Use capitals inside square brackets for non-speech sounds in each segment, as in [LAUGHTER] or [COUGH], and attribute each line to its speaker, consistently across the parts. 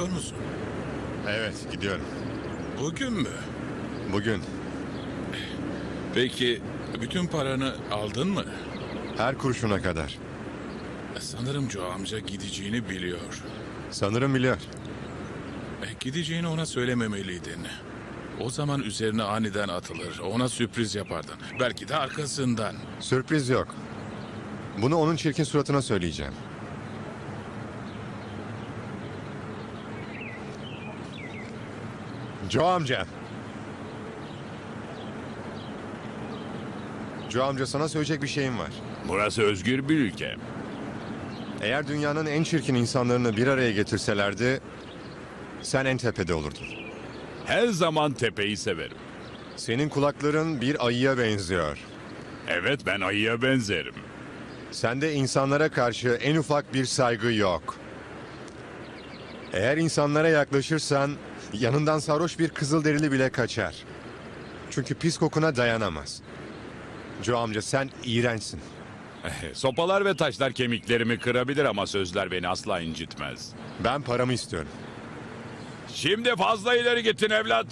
Speaker 1: Gidiyor musun?
Speaker 2: Evet gidiyorum.
Speaker 1: Bugün mü?
Speaker 2: Bugün
Speaker 1: Peki bütün paranı aldın mı?
Speaker 2: her kurşuna kadar.
Speaker 1: Sanırım Joe amca gideceğini biliyor.
Speaker 2: Sanırım biliyor.
Speaker 1: E, Gideceğini ona söylememeliydin. O zaman üzerine aniden atılır. Ona sürpriz yapardın. Belki de arkasından.
Speaker 2: Sürpriz yok. Bunu onun çirkin suratına söyleyeceğim. Joe amca. Joe amca sana söyleyecek bir şeyim var.
Speaker 3: Burası özgür bir ülke.
Speaker 2: Eğer dünyanın en çirkin insanlarını bir araya getirselerdi... ...sen en tepede olurdun.
Speaker 3: Her zaman tepeyi severim.
Speaker 2: Senin kulakların bir ayıya benziyor.
Speaker 3: Evet ben ayıya benzerim.
Speaker 2: Sende insanlara karşı en ufak bir saygı yok. Eğer insanlara yaklaşırsan yanından sarhoş bir kızılderili bile kaçar. Çünkü pis kokuna dayanamaz. Joe amca sen iğrençsin. [LAUGHS]
Speaker 3: Sopalar ve taşlar kemiklerimi kırabilir ama sözler beni asla incitmez.
Speaker 2: Ben paramı istiyorum.
Speaker 3: Şimdi fazla ileri gittin evlat.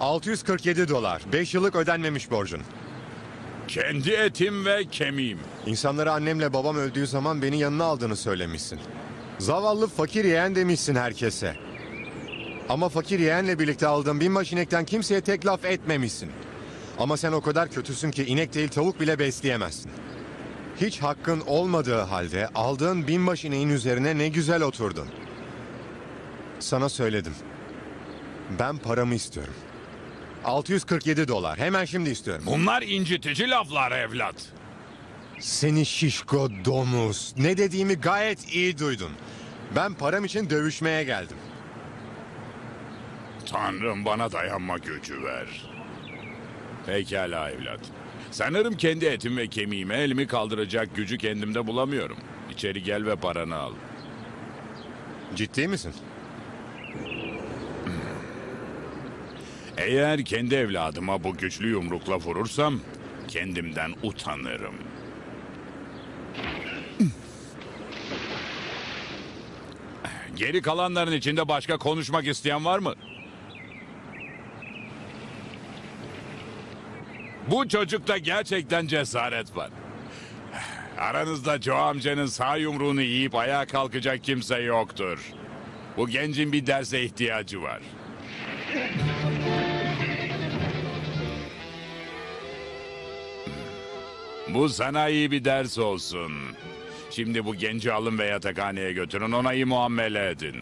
Speaker 2: 647 dolar. 5 yıllık ödenmemiş borcun.
Speaker 3: Kendi etim ve kemiğim.
Speaker 2: İnsanlara annemle babam öldüğü zaman beni yanına aldığını söylemişsin. Zavallı fakir yeğen demişsin herkese. Ama fakir yeğenle birlikte aldığın binbaşı inekten kimseye tek laf etmemişsin. Ama sen o kadar kötüsün ki inek değil tavuk bile besleyemezsin. Hiç hakkın olmadığı halde aldığın binbaşı ineğin üzerine ne güzel oturdun. Sana söyledim. Ben paramı istiyorum. 647 dolar. Hemen şimdi istiyorum.
Speaker 3: Bunlar incitici laflar evlat.
Speaker 2: Seni şişko domuz. Ne dediğimi gayet iyi duydun. Ben param için dövüşmeye geldim.
Speaker 3: Tanrım bana dayanma gücü ver. Pekala evlat. Sanırım kendi etim ve kemiğime elimi kaldıracak gücü kendimde bulamıyorum. İçeri gel ve paranı al.
Speaker 2: Ciddi misin?
Speaker 3: Eğer kendi evladıma bu güçlü yumrukla vurursam kendimden utanırım. Geri kalanların içinde başka konuşmak isteyen var mı? Bu çocukta gerçekten cesaret var. Aranızda Joe amcanın sağ yumruğunu yiyip ayağa kalkacak kimse yoktur. Bu gencin bir derse ihtiyacı var. Bu sana iyi bir ders olsun. Şimdi bu genci alın ve yatakhaneye götürün ona iyi muamele edin.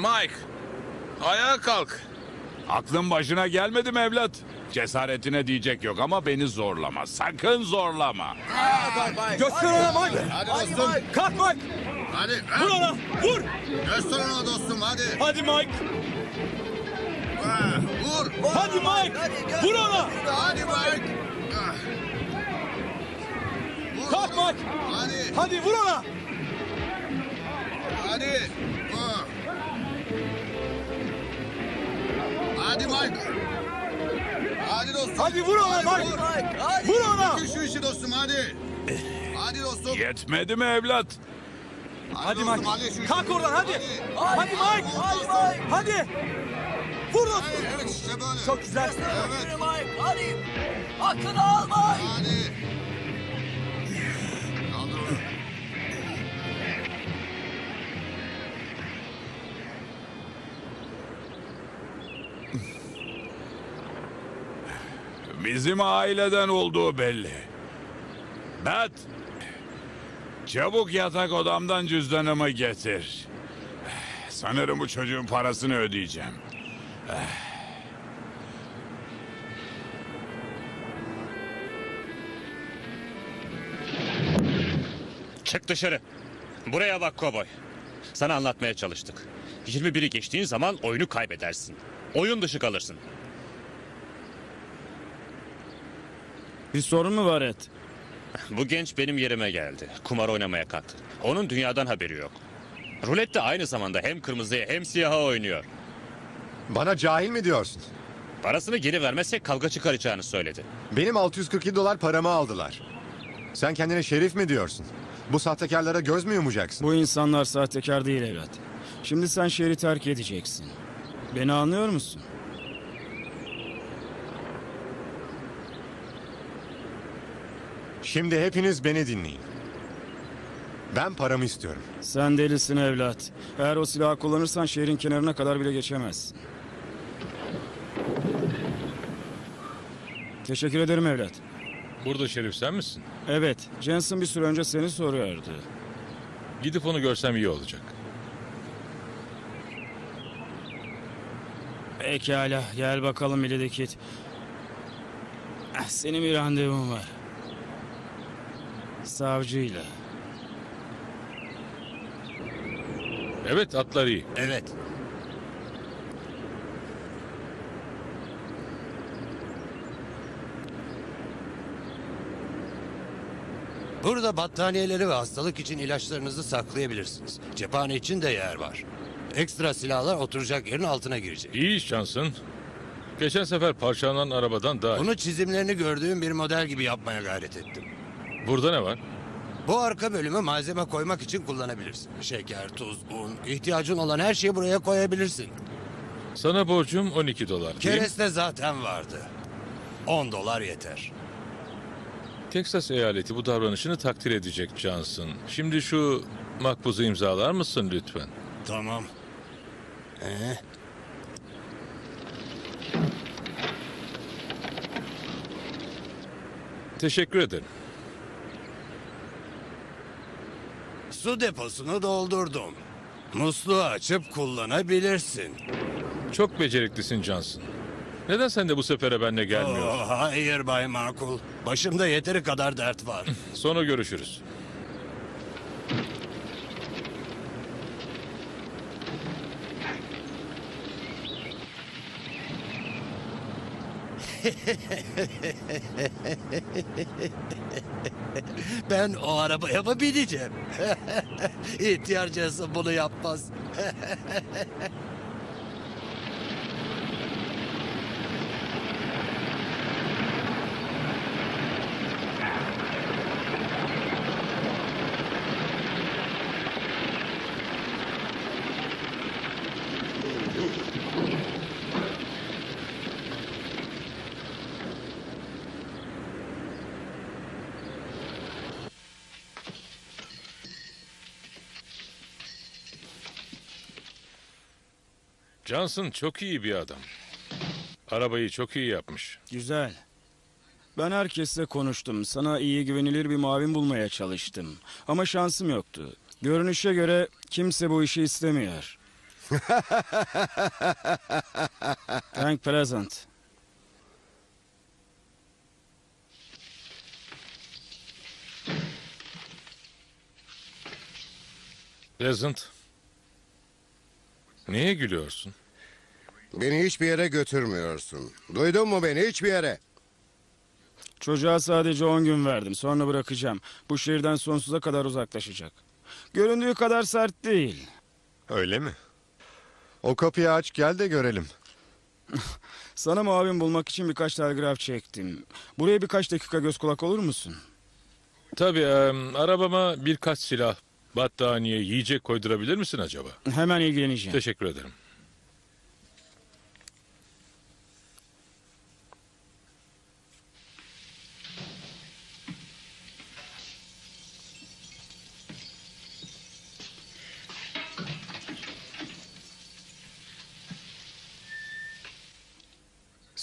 Speaker 1: Mike, ayağa kalk.
Speaker 3: Aklın başına gelmedi mi evlat? Cesaretine diyecek yok ama beni zorlama. Sakın zorlama.
Speaker 4: Göster ona Mike.
Speaker 2: Hadi dostum.
Speaker 4: Kalk Mike.
Speaker 2: Hadi.
Speaker 4: Vur ona. Vur.
Speaker 2: Göster ona dostum hadi.
Speaker 4: Hadi Mike.
Speaker 2: Vur.
Speaker 4: Hadi Mike. Vur ona.
Speaker 2: Hadi Mike.
Speaker 4: Kalk Mike.
Speaker 2: Hadi.
Speaker 4: Hadi vur ona.
Speaker 2: Hadi. Hadi Mike. Hadi dostum.
Speaker 4: Hadi vur ona Mike. Vur ona.
Speaker 2: Bitir şu işi dostum hadi. Hadi dostum.
Speaker 3: Yetmedi mi evlat?
Speaker 4: Hadi
Speaker 2: dostum,
Speaker 4: Mike.
Speaker 2: hadi şu işi.
Speaker 4: Kalk oradan hadi.
Speaker 2: Hadi.
Speaker 4: Hadi Mike. Hadi. Vur dostum.
Speaker 2: Evet işte böyle.
Speaker 4: Çok güzel.
Speaker 2: Evet.
Speaker 5: Hadi. Hakkını alma.
Speaker 2: Hadi.
Speaker 3: Bizim aileden olduğu belli. Bat. Çabuk yatak odamdan cüzdanımı getir. Sanırım bu çocuğun parasını ödeyeceğim.
Speaker 6: Çık dışarı. Buraya bak kovboy. Sana anlatmaya çalıştık. 21'i geçtiğin zaman oyunu kaybedersin. Oyun dışı kalırsın.
Speaker 7: Bir sorun mu var Et?
Speaker 6: Bu genç benim yerime geldi. Kumar oynamaya kalktı. Onun dünyadan haberi yok. Rulette aynı zamanda hem kırmızıya hem siyaha oynuyor.
Speaker 2: Bana cahil mi diyorsun?
Speaker 6: Parasını geri vermezsek kavga çıkaracağını söyledi.
Speaker 2: Benim 642 dolar paramı aldılar. Sen kendine şerif mi diyorsun? Bu sahtekarlara göz mü yumacaksın?
Speaker 7: Bu insanlar sahtekar değil evlat. Şimdi sen şehri terk edeceksin. Beni anlıyor musun?
Speaker 2: Şimdi hepiniz beni dinleyin. Ben paramı istiyorum.
Speaker 7: Sen delisin evlat. Eğer o silahı kullanırsan şehrin kenarına kadar bile geçemezsin. Teşekkür ederim evlat.
Speaker 1: Burada şerif sen misin?
Speaker 7: Evet, Jensen bir süre önce seni soruyordu.
Speaker 1: Gidip onu görsem iyi olacak.
Speaker 7: Pekala, gel bakalım Kid. Ah, Senin bir randevun var. Savcıyla.
Speaker 1: Evet atlar iyi.
Speaker 8: Evet. Burada battaniyeleri ve hastalık için ilaçlarınızı saklayabilirsiniz. Cephane için de yer var. Ekstra silahlar oturacak yerin altına girecek.
Speaker 1: İyi şansın. Geçen sefer parçalanan arabadan daha iyi.
Speaker 8: Bunu çizimlerini gördüğüm bir model gibi yapmaya gayret ettim.
Speaker 1: Burada ne var?
Speaker 8: Bu arka bölümü malzeme koymak için kullanabilirsin. Şeker, tuz, un, ihtiyacın olan her şeyi buraya koyabilirsin.
Speaker 1: Sana borcum 12 dolar. değil mi?
Speaker 8: Kereste zaten vardı. 10 dolar yeter.
Speaker 1: Texas eyaleti bu davranışını takdir edecek Johnson. Şimdi şu makbuzu imzalar mısın lütfen?
Speaker 8: Tamam. Ee,
Speaker 1: Teşekkür ederim.
Speaker 8: Su deposunu doldurdum. Musluğu açıp kullanabilirsin.
Speaker 1: Çok beceriklisin Johnson. Neden sen de bu sefere benimle gelmiyorsun?
Speaker 8: Oh, hayır Bay Makul. Başımda yeteri kadar dert var. [LAUGHS]
Speaker 1: Sonra görüşürüz. [LAUGHS]
Speaker 8: Ben o arabaya mı bineceğim? [LAUGHS] İhtiyar bunu yapmaz. [LAUGHS]
Speaker 1: Johnson çok iyi bir adam. Arabayı çok iyi yapmış.
Speaker 7: Güzel. Ben herkesle konuştum. Sana iyi güvenilir bir muavin bulmaya çalıştım. Ama şansım yoktu. Görünüşe göre kimse bu işi istemiyor. [LAUGHS] Thank Pleasant.
Speaker 1: Pleasant. Niye gülüyorsun?
Speaker 9: Beni hiçbir yere götürmüyorsun. Duydun mu beni hiçbir yere?
Speaker 7: Çocuğa sadece 10 gün verdim. Sonra bırakacağım. Bu şehirden sonsuza kadar uzaklaşacak. Göründüğü kadar sert değil.
Speaker 2: Öyle mi? O kapıyı aç gel de görelim. [LAUGHS]
Speaker 7: Sana muavin bulmak için birkaç telgraf çektim. Buraya birkaç dakika göz kulak olur musun?
Speaker 1: Tabii em, arabama birkaç silah, battaniye, yiyecek koydurabilir misin acaba?
Speaker 7: Hemen ilgileneceğim.
Speaker 1: Teşekkür ederim.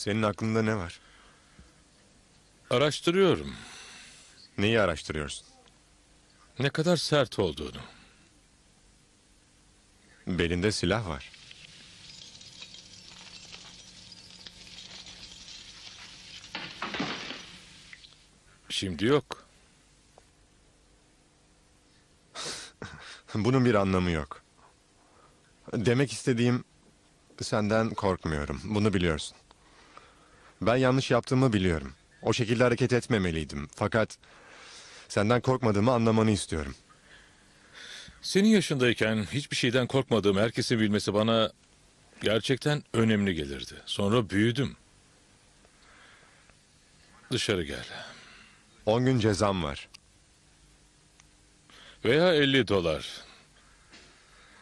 Speaker 2: Senin aklında ne var?
Speaker 1: Araştırıyorum
Speaker 2: Neyi araştırıyorsun?
Speaker 1: ne kadar sert olduğunu.
Speaker 2: Belinde silah var.
Speaker 1: Şimdi yok. [LAUGHS]
Speaker 2: Bunun bir anlamı yok. Demek istediğim senden korkmuyorum. Bunu biliyorsun. Ben yanlış yaptığımı biliyorum. O şekilde hareket etmemeliydim. Fakat Senden korkmadığımı anlamanı istiyorum.
Speaker 1: Senin yaşındayken hiçbir şeyden korkmadığım herkesin bilmesi bana gerçekten önemli gelirdi. Sonra büyüdüm. Dışarı gel.
Speaker 2: 10 gün cezam var.
Speaker 1: Veya 50 dolar.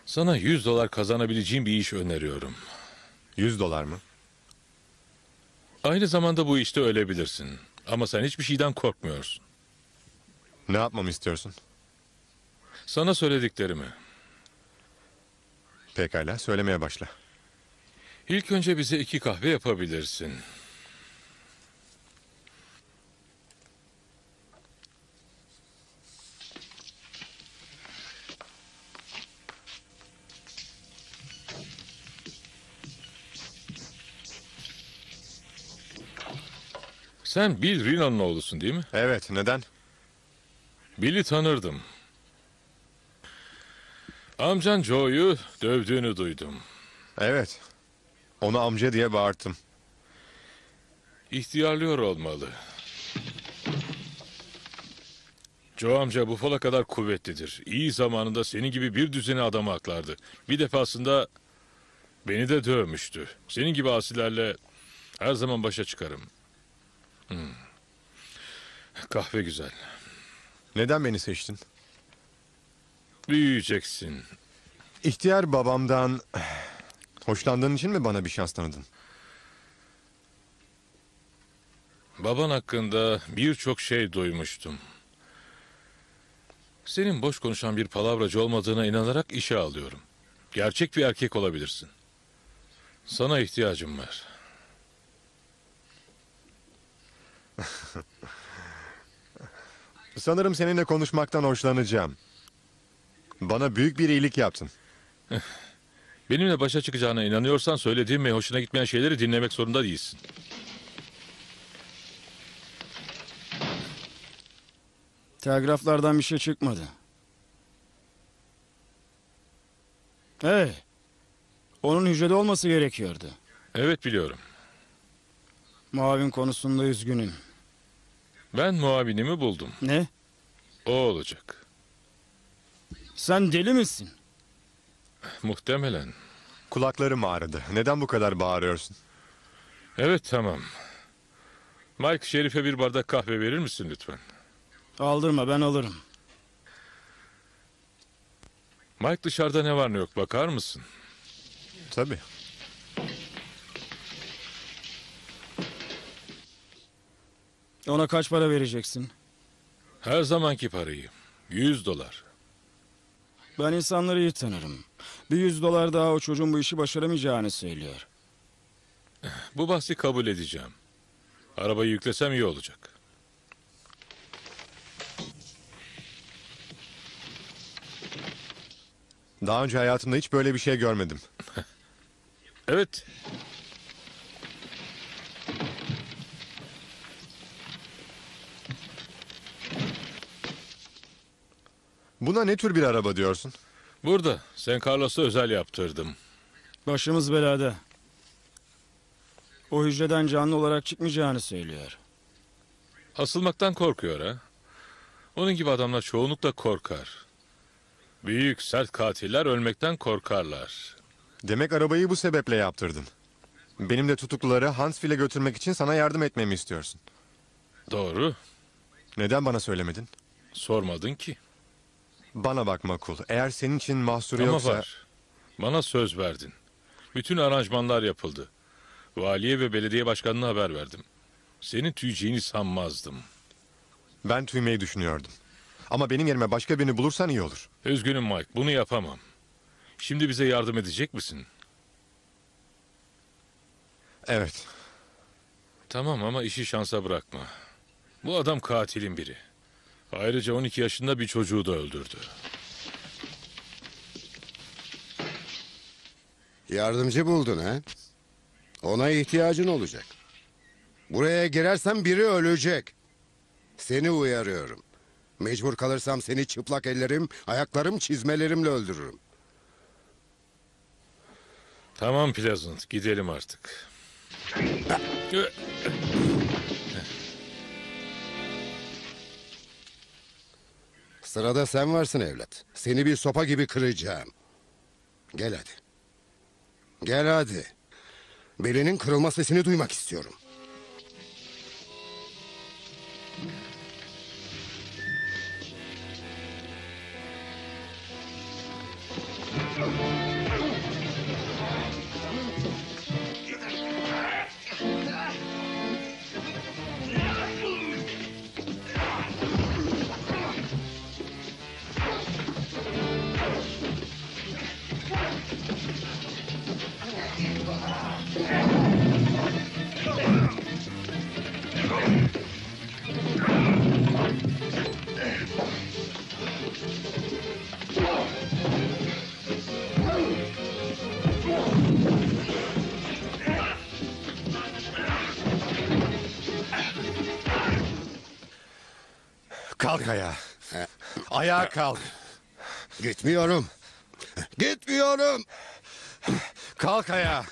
Speaker 1: Sana 100 dolar kazanabileceğim bir iş öneriyorum.
Speaker 2: 100 dolar mı?
Speaker 1: Aynı zamanda bu işte ölebilirsin. Ama sen hiçbir şeyden korkmuyorsun.
Speaker 2: Ne yapmamı istiyorsun?
Speaker 1: Sana söylediklerimi.
Speaker 2: Pekala, söylemeye başla.
Speaker 1: İlk önce bize iki kahve yapabilirsin. Sen Bill Reno'nun oğlusun değil mi?
Speaker 2: Evet, neden?
Speaker 1: Bill'i tanırdım. Amcan Joe'yu dövdüğünü duydum.
Speaker 2: Evet. Onu amca diye bağırttım.
Speaker 1: İhtiyarlıyor olmalı. Joe amca Buffalo kadar kuvvetlidir. İyi zamanında senin gibi bir düzene adamı aklardı. Bir defasında beni de dövmüştü. Senin gibi asilerle her zaman başa çıkarım. Hmm. Kahve güzel.
Speaker 2: Neden beni seçtin?
Speaker 1: Büyüyeceksin.
Speaker 2: İhtiyar babamdan hoşlandığın için mi bana bir şans tanıdın?
Speaker 1: Baban hakkında birçok şey duymuştum. Senin boş konuşan bir palavracı olmadığına inanarak işe alıyorum. Gerçek bir erkek olabilirsin. Sana ihtiyacım var. [LAUGHS]
Speaker 2: Sanırım seninle konuşmaktan hoşlanacağım. Bana büyük bir iyilik yaptın. [LAUGHS]
Speaker 1: Benimle başa çıkacağına inanıyorsan söylediğim ve hoşuna gitmeyen şeyleri dinlemek zorunda değilsin.
Speaker 7: Telgraflardan bir şey çıkmadı. Hey, onun hücrede olması gerekiyordu.
Speaker 1: Evet biliyorum.
Speaker 7: Muavin konusunda üzgünüm.
Speaker 1: Ben muavinimi buldum.
Speaker 7: Ne?
Speaker 1: O olacak.
Speaker 7: Sen deli misin?
Speaker 1: Muhtemelen.
Speaker 2: Kulaklarım ağrıdı. Neden bu kadar bağırıyorsun?
Speaker 1: Evet tamam. Mike Şerif'e bir bardak kahve verir misin lütfen?
Speaker 7: Aldırma ben alırım.
Speaker 1: Mike dışarıda ne var ne yok bakar mısın?
Speaker 2: Tabii.
Speaker 7: Ona kaç para vereceksin?
Speaker 1: Her zamanki parayı. 100 dolar.
Speaker 7: Ben insanları iyi tanırım. Bir yüz dolar daha o çocuğun bu işi başaramayacağını söylüyor.
Speaker 1: Bu bahsi kabul edeceğim. Arabayı yüklesem iyi olacak.
Speaker 2: Daha önce hayatımda hiç böyle bir şey görmedim.
Speaker 1: Evet.
Speaker 2: Buna ne tür bir araba diyorsun?
Speaker 1: Burada. Sen Carlos'a özel yaptırdım.
Speaker 7: Başımız belada. O hücreden canlı olarak çıkmayacağını söylüyor.
Speaker 1: Asılmaktan korkuyor ha. Onun gibi adamlar çoğunlukla korkar. Büyük, sert katiller ölmekten korkarlar.
Speaker 2: Demek arabayı bu sebeple yaptırdın. Benim de tutukluları Huntsville'e götürmek için sana yardım etmemi istiyorsun.
Speaker 1: Doğru.
Speaker 2: Neden bana söylemedin?
Speaker 1: Sormadın ki.
Speaker 2: Bana bak Makul. Eğer senin için mahsuru
Speaker 1: Ama
Speaker 2: yoksa...
Speaker 1: var. Bana söz verdin. Bütün aranjmanlar yapıldı. Valiye ve belediye başkanına haber verdim. Senin tüyeceğini sanmazdım.
Speaker 2: Ben tüymeyi düşünüyordum. Ama benim yerime başka birini bulursan iyi olur.
Speaker 1: Üzgünüm Mike, bunu yapamam. Şimdi bize yardım edecek misin?
Speaker 2: Evet.
Speaker 1: Tamam ama işi şansa bırakma. Bu adam katilin biri. Ayrıca 12 yaşında bir çocuğu da öldürdü.
Speaker 9: Yardımcı buldun ha? Ona ihtiyacın olacak. Buraya girersen biri ölecek. Seni uyarıyorum. Mecbur kalırsam seni çıplak ellerim, ayaklarım çizmelerimle öldürürüm.
Speaker 1: Tamam Pleasant, gidelim artık.
Speaker 9: Sırada sen varsın evlat. Seni bir sopa gibi kıracağım. Gel hadi. Gel hadi. Belinin kırılma sesini duymak istiyorum.
Speaker 2: Kalk ayağa. Ayağa kalk.
Speaker 9: Gitmiyorum. Gitmiyorum.
Speaker 2: Kalk ayağa.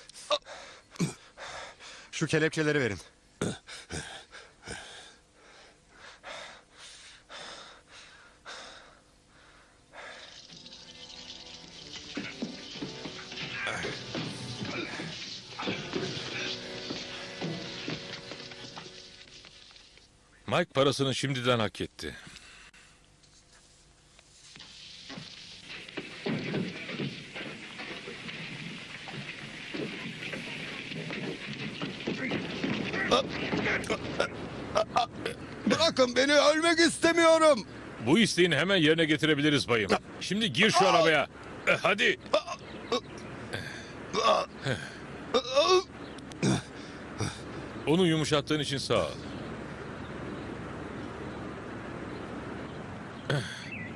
Speaker 2: Şu kelepçeleri verin.
Speaker 1: Mike parasını şimdiden hak etti.
Speaker 9: Bırakın beni ölmek istemiyorum.
Speaker 1: Bu isteğini hemen yerine getirebiliriz bayım. Şimdi gir şu arabaya. Eh, Hadi. Onu yumuşattığın için sağ ol.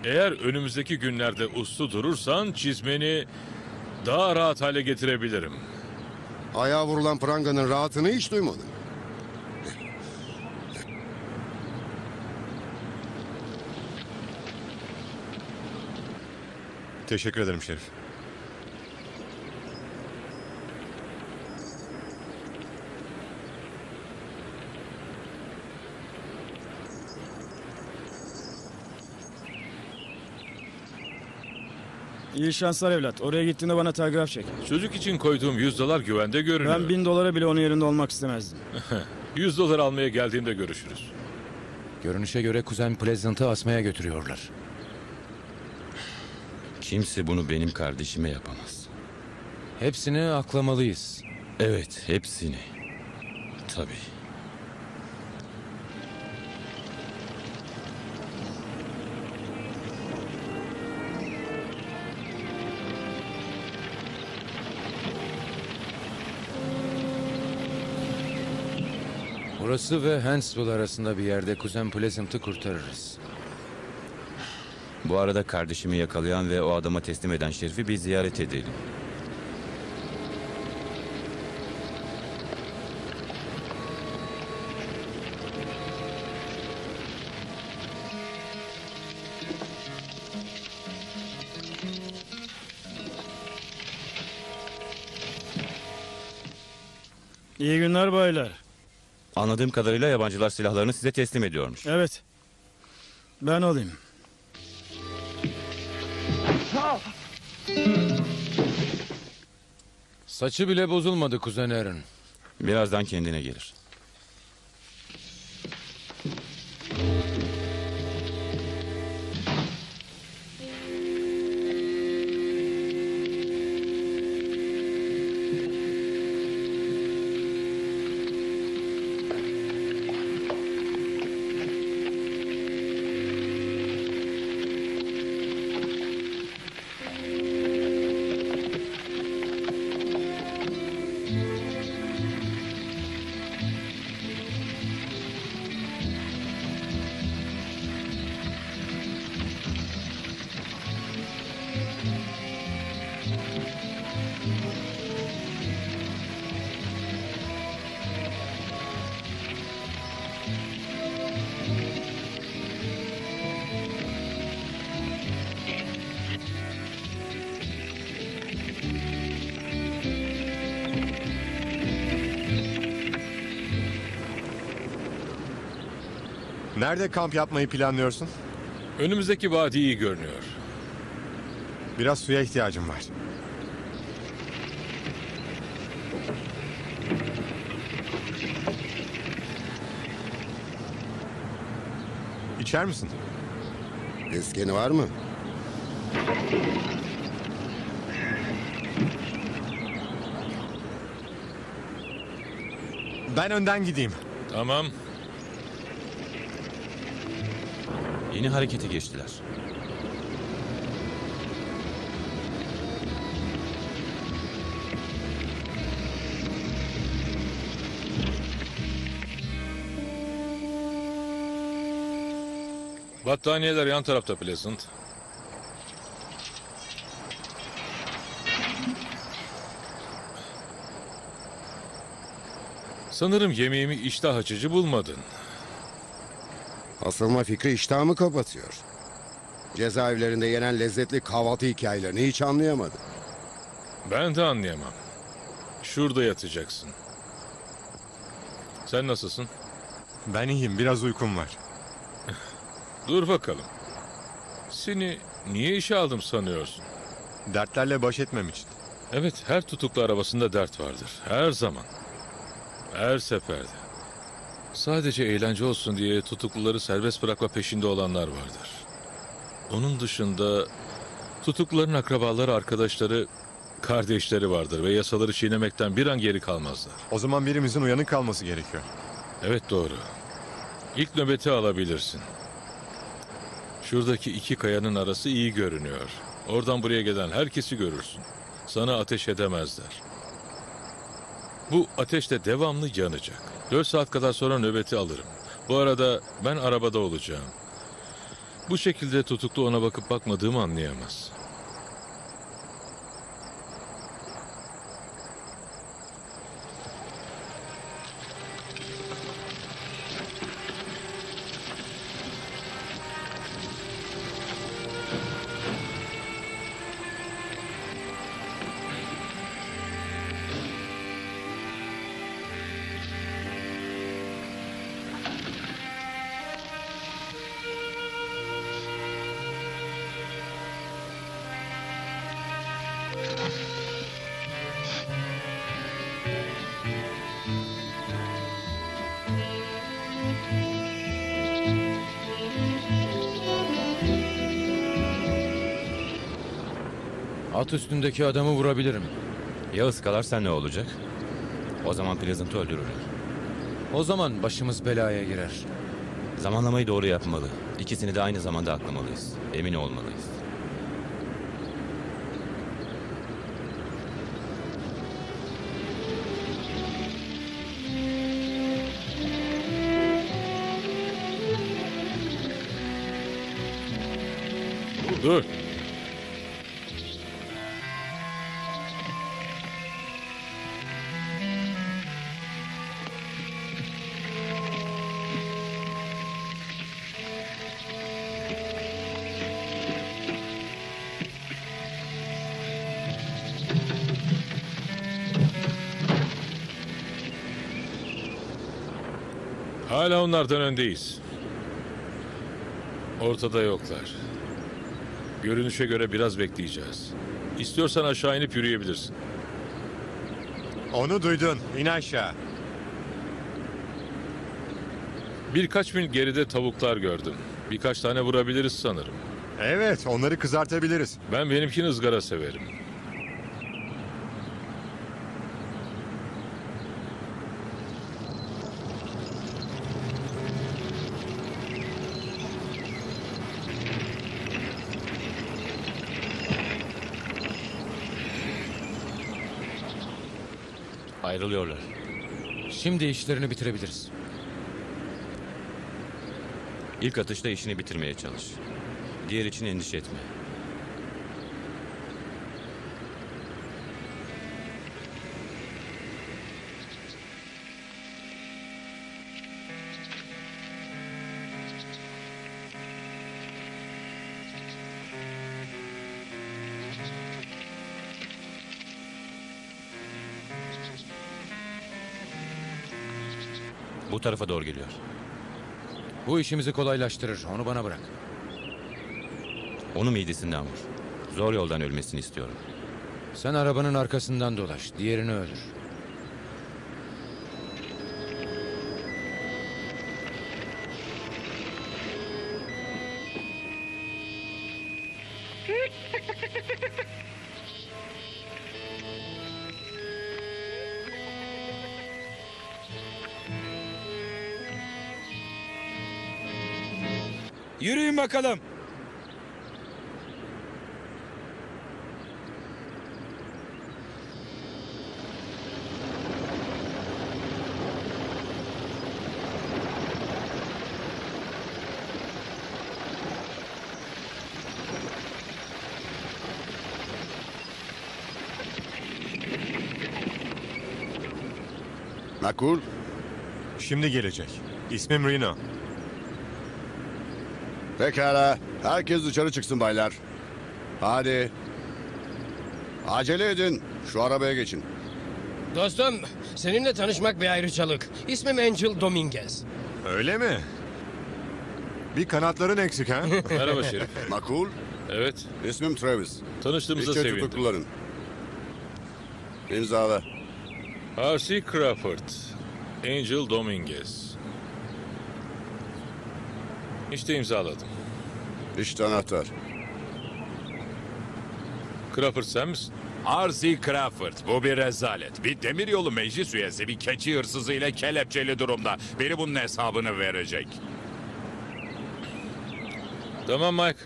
Speaker 1: Eğer önümüzdeki günlerde uslu durursan çizmeni daha rahat hale getirebilirim.
Speaker 9: Ayağa vurulan pranganın rahatını hiç duymadım.
Speaker 2: Teşekkür ederim Şerif.
Speaker 7: İyi şanslar evlat. Oraya gittiğinde bana telgraf çek.
Speaker 1: Çocuk için koyduğum 100 dolar güvende görünüyor.
Speaker 7: Ben bin dolara bile onun yerinde olmak istemezdim. [LAUGHS]
Speaker 1: 100 dolar almaya geldiğimde görüşürüz.
Speaker 10: Görünüşe göre kuzen Pleasant'ı asmaya götürüyorlar.
Speaker 11: Kimse bunu benim kardeşime yapamaz.
Speaker 10: Hepsini aklamalıyız.
Speaker 11: Evet, hepsini. Tabii.
Speaker 10: Burası ve Huntsville arasında bir yerde kuzen Pleasant'ı kurtarırız.
Speaker 11: Bu arada kardeşimi yakalayan ve o adama teslim eden şerifi bir ziyaret edelim.
Speaker 7: İyi günler baylar.
Speaker 11: Anladığım kadarıyla yabancılar silahlarını size teslim ediyormuş.
Speaker 7: Evet. Ben olayım.
Speaker 10: Saçı bile bozulmadı kuzen Aaron.
Speaker 11: Birazdan kendine gelir.
Speaker 2: Nerede kamp yapmayı planlıyorsun?
Speaker 1: Önümüzdeki vadi iyi görünüyor.
Speaker 2: Biraz suya ihtiyacım var. İçer misin?
Speaker 9: Eskeni var mı?
Speaker 2: Ben önden gideyim.
Speaker 1: Tamam.
Speaker 11: Yeni harekete geçtiler.
Speaker 1: Battaniyeler yan tarafta Pleasant. Sanırım yemeğimi iştah açıcı bulmadın.
Speaker 9: Asılma fikri iştahımı kapatıyor. Cezaevlerinde yenen lezzetli kahvaltı hikayelerini hiç anlayamadım.
Speaker 1: Ben de anlayamam. Şurada yatacaksın. Sen nasılsın?
Speaker 2: Ben iyiyim. Biraz uykum var. [LAUGHS]
Speaker 1: Dur bakalım. Seni niye işe aldım sanıyorsun?
Speaker 2: Dertlerle baş etmem için.
Speaker 1: Evet, her tutuklu arabasında dert vardır. Her zaman. Her seferde. Sadece eğlence olsun diye tutukluları serbest bırakma peşinde olanlar vardır. Onun dışında tutukluların akrabaları, arkadaşları, kardeşleri vardır ve yasaları çiğnemekten bir an geri kalmazlar.
Speaker 2: O zaman birimizin uyanık kalması gerekiyor.
Speaker 1: Evet doğru. İlk nöbeti alabilirsin. Şuradaki iki kayanın arası iyi görünüyor. Oradan buraya gelen herkesi görürsün. Sana ateş edemezler. Bu ateş de devamlı yanacak. Dört saat kadar sonra nöbeti alırım. Bu arada ben arabada olacağım. Bu şekilde tutuklu ona bakıp bakmadığımı anlayamaz.
Speaker 10: At üstündeki adamı vurabilirim.
Speaker 11: Ya ıskalarsan ne olacak? O zaman Pleasant'ı öldürürler.
Speaker 10: O zaman başımız belaya girer.
Speaker 11: Zamanlamayı doğru yapmalı. İkisini de aynı zamanda aklamalıyız. Emin olmalıyız.
Speaker 1: Dur. Onlardan öndeyiz. Ortada yoklar. Görünüşe göre biraz bekleyeceğiz. İstiyorsan aşağı inip yürüyebilirsin.
Speaker 2: Onu duydun. İn aşağı.
Speaker 1: Birkaç mil geride tavuklar gördüm. Birkaç tane vurabiliriz sanırım.
Speaker 2: Evet, onları kızartabiliriz.
Speaker 1: Ben benimkini ızgara severim.
Speaker 11: Ayrılıyorlar.
Speaker 10: Şimdi işlerini bitirebiliriz.
Speaker 11: İlk atışta işini bitirmeye çalış. Diğer için endişe etme. Bu tarafa doğru geliyor.
Speaker 10: Bu işimizi kolaylaştırır. Onu bana bırak.
Speaker 11: Onu midesinden vur. Zor yoldan ölmesini istiyorum.
Speaker 10: Sen arabanın arkasından dolaş. Diğerini öldür.
Speaker 7: Bakalım.
Speaker 9: Makul.
Speaker 2: Şimdi gelecek. İsmim Reno.
Speaker 9: Pekala. Herkes dışarı çıksın baylar. Hadi. Acele edin. Şu arabaya geçin.
Speaker 12: Dostum, seninle tanışmak bir ayrıcalık. İsmim Angel Dominguez.
Speaker 2: Öyle mi? Bir kanatların eksik ha? [LAUGHS]
Speaker 1: Merhaba Şerif.
Speaker 9: Makul.
Speaker 1: Evet,
Speaker 9: İsmim Travis.
Speaker 1: tanıştığımıza
Speaker 9: İşçi
Speaker 1: sevindim.
Speaker 9: tutukluların. İmzala.
Speaker 1: R.C. Crawford, Angel Dominguez. İşte imzaladım.
Speaker 9: İşte anahtar.
Speaker 1: Crawford sen misin?
Speaker 3: R.C. Crawford bu bir rezalet. Bir demiryolu meclis üyesi bir keçi hırsızı ile kelepçeli durumda. Biri bunun hesabını verecek.
Speaker 1: Tamam Mike.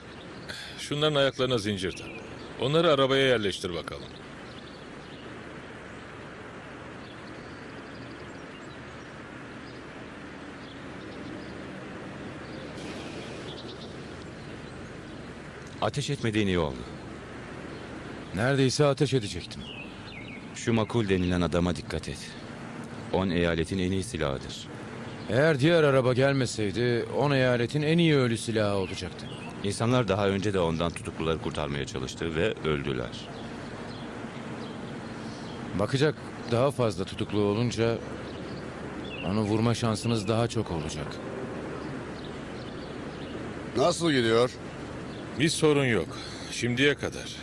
Speaker 1: Şunların ayaklarına zincir tak. Onları arabaya yerleştir bakalım.
Speaker 11: Ateş etmediğin iyi oldu.
Speaker 10: Neredeyse ateş edecektim.
Speaker 11: Şu makul denilen adama dikkat et. On eyaletin en iyi silahıdır.
Speaker 10: Eğer diğer araba gelmeseydi on eyaletin en iyi ölü silahı olacaktı.
Speaker 11: İnsanlar daha önce de ondan tutukluları kurtarmaya çalıştı ve öldüler.
Speaker 10: Bakacak daha fazla tutuklu olunca onu vurma şansınız daha çok olacak.
Speaker 9: Nasıl gidiyor?
Speaker 1: Bir sorun yok. Şimdiye kadar.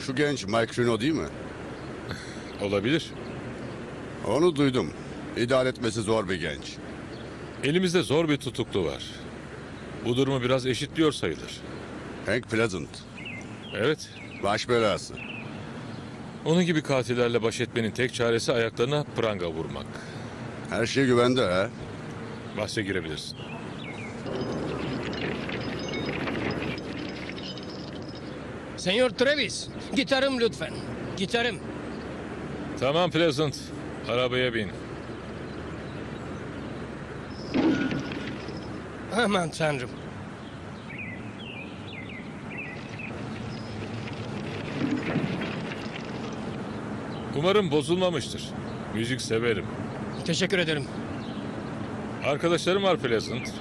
Speaker 9: Şu genç Mike Reno değil mi? [LAUGHS]
Speaker 1: Olabilir.
Speaker 9: Onu duydum. İdare etmesi zor bir genç.
Speaker 1: Elimizde zor bir tutuklu var. Bu durumu biraz eşitliyor sayılır.
Speaker 9: Hank Pleasant.
Speaker 1: Evet.
Speaker 9: Baş belası.
Speaker 1: Onun gibi katillerle baş etmenin tek çaresi ayaklarına pranga vurmak.
Speaker 9: Her şey güvende ha?
Speaker 1: Bahse girebilirsin.
Speaker 12: Senyor Travis, gitarım lütfen. Gitarım.
Speaker 1: Tamam Pleasant. Arabaya bin.
Speaker 12: Aman tanrım.
Speaker 1: Umarım bozulmamıştır. Müzik severim.
Speaker 12: Teşekkür ederim.
Speaker 1: Arkadaşlarım var Pleasant.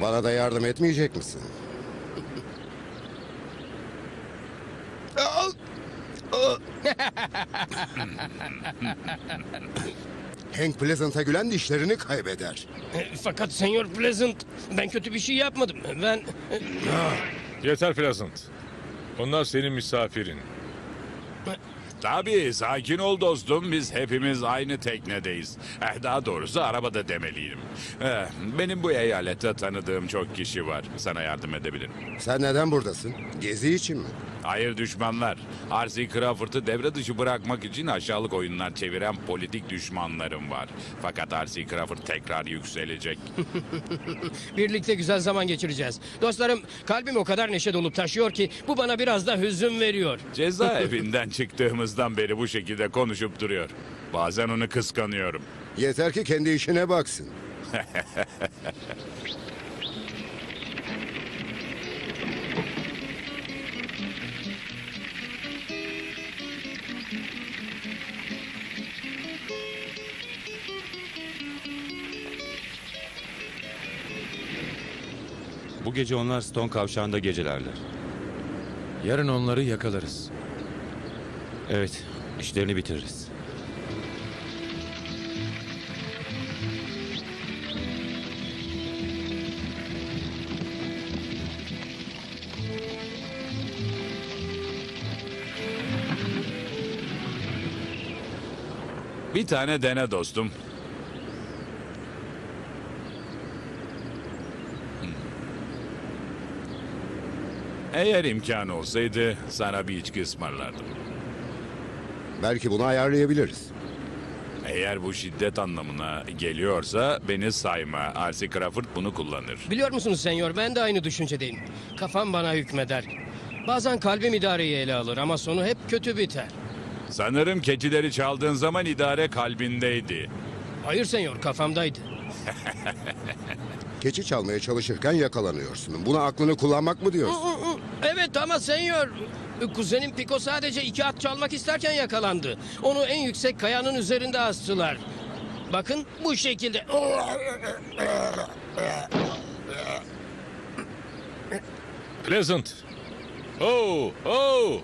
Speaker 9: Bana da yardım etmeyecek misin? Hank Pleasant'a gülen dişlerini kaybeder.
Speaker 12: E, Fakat Senyor Pleasant, ben kötü bir şey yapmadım. Ben...
Speaker 1: Yeter Pleasant. Onlar senin misafirin.
Speaker 3: Tabii sakin ol dostum biz hepimiz aynı teknedeyiz. Eh, daha doğrusu arabada demeliyim. Eh, benim bu eyalette tanıdığım çok kişi var. Sana yardım edebilirim.
Speaker 9: Sen neden buradasın? Gezi için mi?
Speaker 3: Hayır düşmanlar. R.C. Crawford'ı devre dışı bırakmak için aşağılık oyunlar çeviren politik düşmanlarım var. Fakat R.C. Crawford tekrar yükselecek. [LAUGHS]
Speaker 12: Birlikte güzel zaman geçireceğiz. Dostlarım, kalbim o kadar neşe dolup taşıyor ki bu bana biraz da hüzün veriyor. [LAUGHS]
Speaker 3: Cezaevinden çıktığımızdan beri bu şekilde konuşup duruyor. Bazen onu kıskanıyorum.
Speaker 9: Yeter ki kendi işine baksın. [LAUGHS]
Speaker 11: gece onlar Stone Kavşağı'nda gecelerler.
Speaker 10: Yarın onları yakalarız.
Speaker 11: Evet, işlerini bitiririz.
Speaker 3: Bir tane dene dostum. Eğer imkan olsaydı sana bir içki ısmarlardım.
Speaker 9: Belki bunu ayarlayabiliriz.
Speaker 3: Eğer bu şiddet anlamına geliyorsa beni sayma. Arsi Crawford bunu kullanır.
Speaker 12: Biliyor musunuz senyor ben de aynı düşüncedeyim. Kafam bana hükmeder. Bazen kalbim idareyi ele alır ama sonu hep kötü biter.
Speaker 3: Sanırım keçileri çaldığın zaman idare kalbindeydi.
Speaker 12: Hayır senyor kafamdaydı. [LAUGHS]
Speaker 9: Keçi çalmaya çalışırken yakalanıyorsun. Buna aklını kullanmak mı diyorsun?
Speaker 12: Evet ama senyor. Kuzenim Piko sadece iki at çalmak isterken yakalandı. Onu en yüksek kayanın üzerinde astılar. Bakın bu şekilde.
Speaker 1: Pleasant. Oh, oh.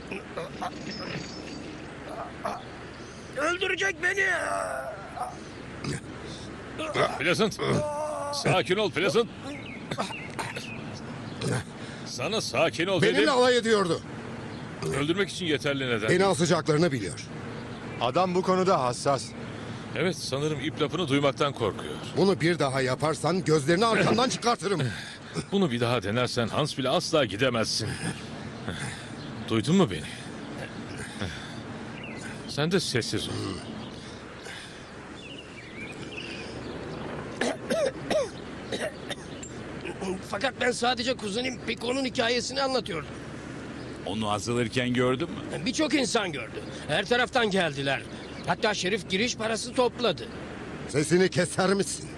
Speaker 12: Öldürecek beni.
Speaker 1: Pleasant. Sakin ol Pleasant. Sana sakin ol
Speaker 9: Benimle
Speaker 1: dedim.
Speaker 9: alay ediyordu.
Speaker 1: Öldürmek için yeterli neden.
Speaker 9: Beni asacaklarını biliyor.
Speaker 2: Adam bu konuda hassas.
Speaker 1: Evet sanırım ip lafını duymaktan korkuyor.
Speaker 9: Bunu bir daha yaparsan gözlerini arkandan çıkartırım. [LAUGHS]
Speaker 1: Bunu bir daha denersen Hans bile asla gidemezsin. Duydun mu beni? Sen de sessiz ol.
Speaker 12: Fakat ben sadece kuzenim Piko'nun hikayesini anlatıyordum.
Speaker 3: Onu asılırken gördün mü?
Speaker 12: Birçok insan gördü. Her taraftan geldiler. Hatta şerif giriş parası topladı.
Speaker 9: Sesini keser misin?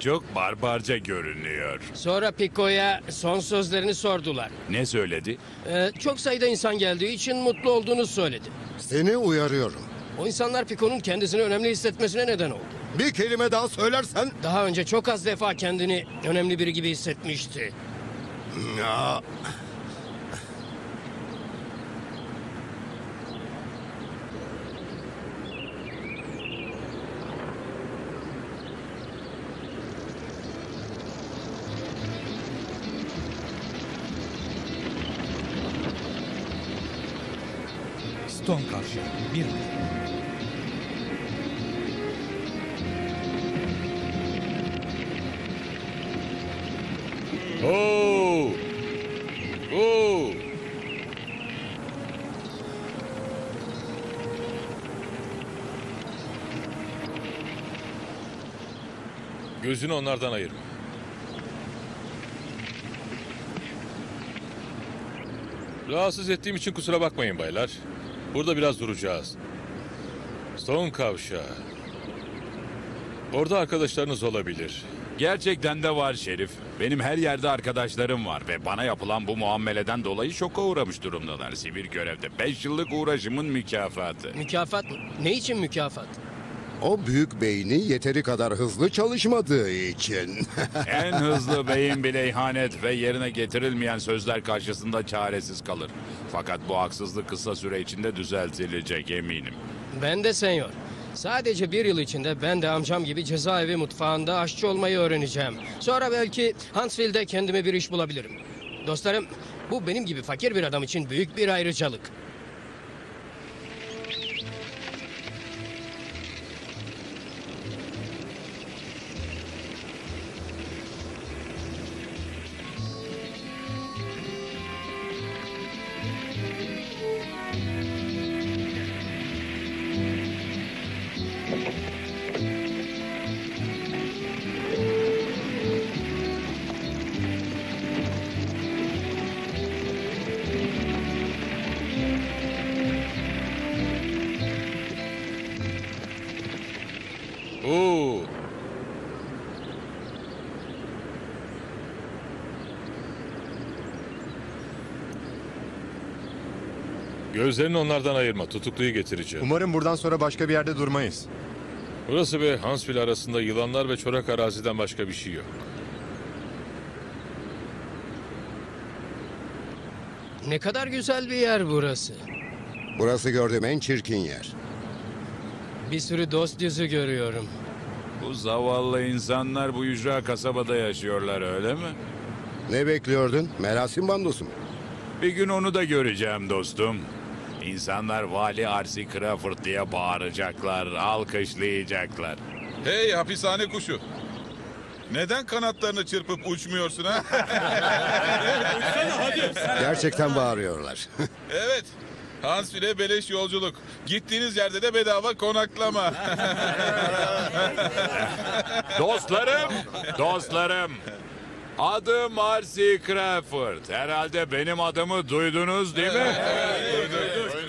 Speaker 3: Çok barbarca görünüyor.
Speaker 12: Sonra Piko'ya son sözlerini sordular.
Speaker 3: Ne söyledi?
Speaker 12: Ee, çok sayıda insan geldiği için mutlu olduğunu söyledi.
Speaker 9: Seni uyarıyorum.
Speaker 12: O insanlar Piko'nun kendisini önemli hissetmesine neden oldu.
Speaker 9: Bir kelime daha söylersen...
Speaker 12: Daha önce çok az defa kendini önemli biri gibi hissetmişti.
Speaker 9: Ya.
Speaker 4: Stone karşı. Bir
Speaker 1: Gözünü onlardan ayırma. Rahatsız ettiğim için kusura bakmayın baylar. Burada biraz duracağız. Stone kavşağı. Orada arkadaşlarınız olabilir.
Speaker 3: Gerçekten de var Şerif. Benim her yerde arkadaşlarım var ve bana yapılan bu muameleden dolayı şoka uğramış durumdalar. Sivil görevde 5 yıllık uğraşımın mükafatı.
Speaker 12: Mükafat mı? Ne için mükafat?
Speaker 9: O büyük beyni yeteri kadar hızlı çalışmadığı için. [LAUGHS]
Speaker 3: En hızlı beyin bile ihanet ve yerine getirilmeyen sözler karşısında çaresiz kalır. Fakat bu haksızlık kısa süre içinde düzeltilecek eminim.
Speaker 12: Ben de senyor. Sadece bir yıl içinde ben de amcam gibi cezaevi mutfağında aşçı olmayı öğreneceğim. Sonra belki Huntsville'de kendime bir iş bulabilirim. Dostlarım, bu benim gibi fakir bir adam için büyük bir ayrıcalık.
Speaker 1: Gözlerini onlardan ayırma. Tutukluyu getireceğim.
Speaker 2: Umarım buradan sonra başka bir yerde durmayız.
Speaker 1: Burası ve Huntsville arasında yılanlar ve çorak araziden başka bir şey yok.
Speaker 12: Ne kadar güzel bir yer burası.
Speaker 9: Burası gördüğüm en çirkin yer.
Speaker 12: Bir sürü dost yüzü görüyorum.
Speaker 3: Bu zavallı insanlar bu ücra kasabada yaşıyorlar öyle mi?
Speaker 9: Ne bekliyordun? Merasim bandosu mu?
Speaker 3: Bir gün onu da göreceğim dostum. İnsanlar Vali Arsi Crawford diye bağıracaklar, alkışlayacaklar.
Speaker 13: Hey hapishane kuşu. Neden kanatlarını çırpıp uçmuyorsun ha? [LAUGHS]
Speaker 9: Gerçekten bağırıyorlar. [LAUGHS]
Speaker 13: evet. Hansville beleş yolculuk. Gittiğiniz yerde de bedava konaklama. [LAUGHS]
Speaker 3: Dostlarım, dostlarım. Adım Arsi Crawford. Herhalde benim adımı duydunuz değil mi?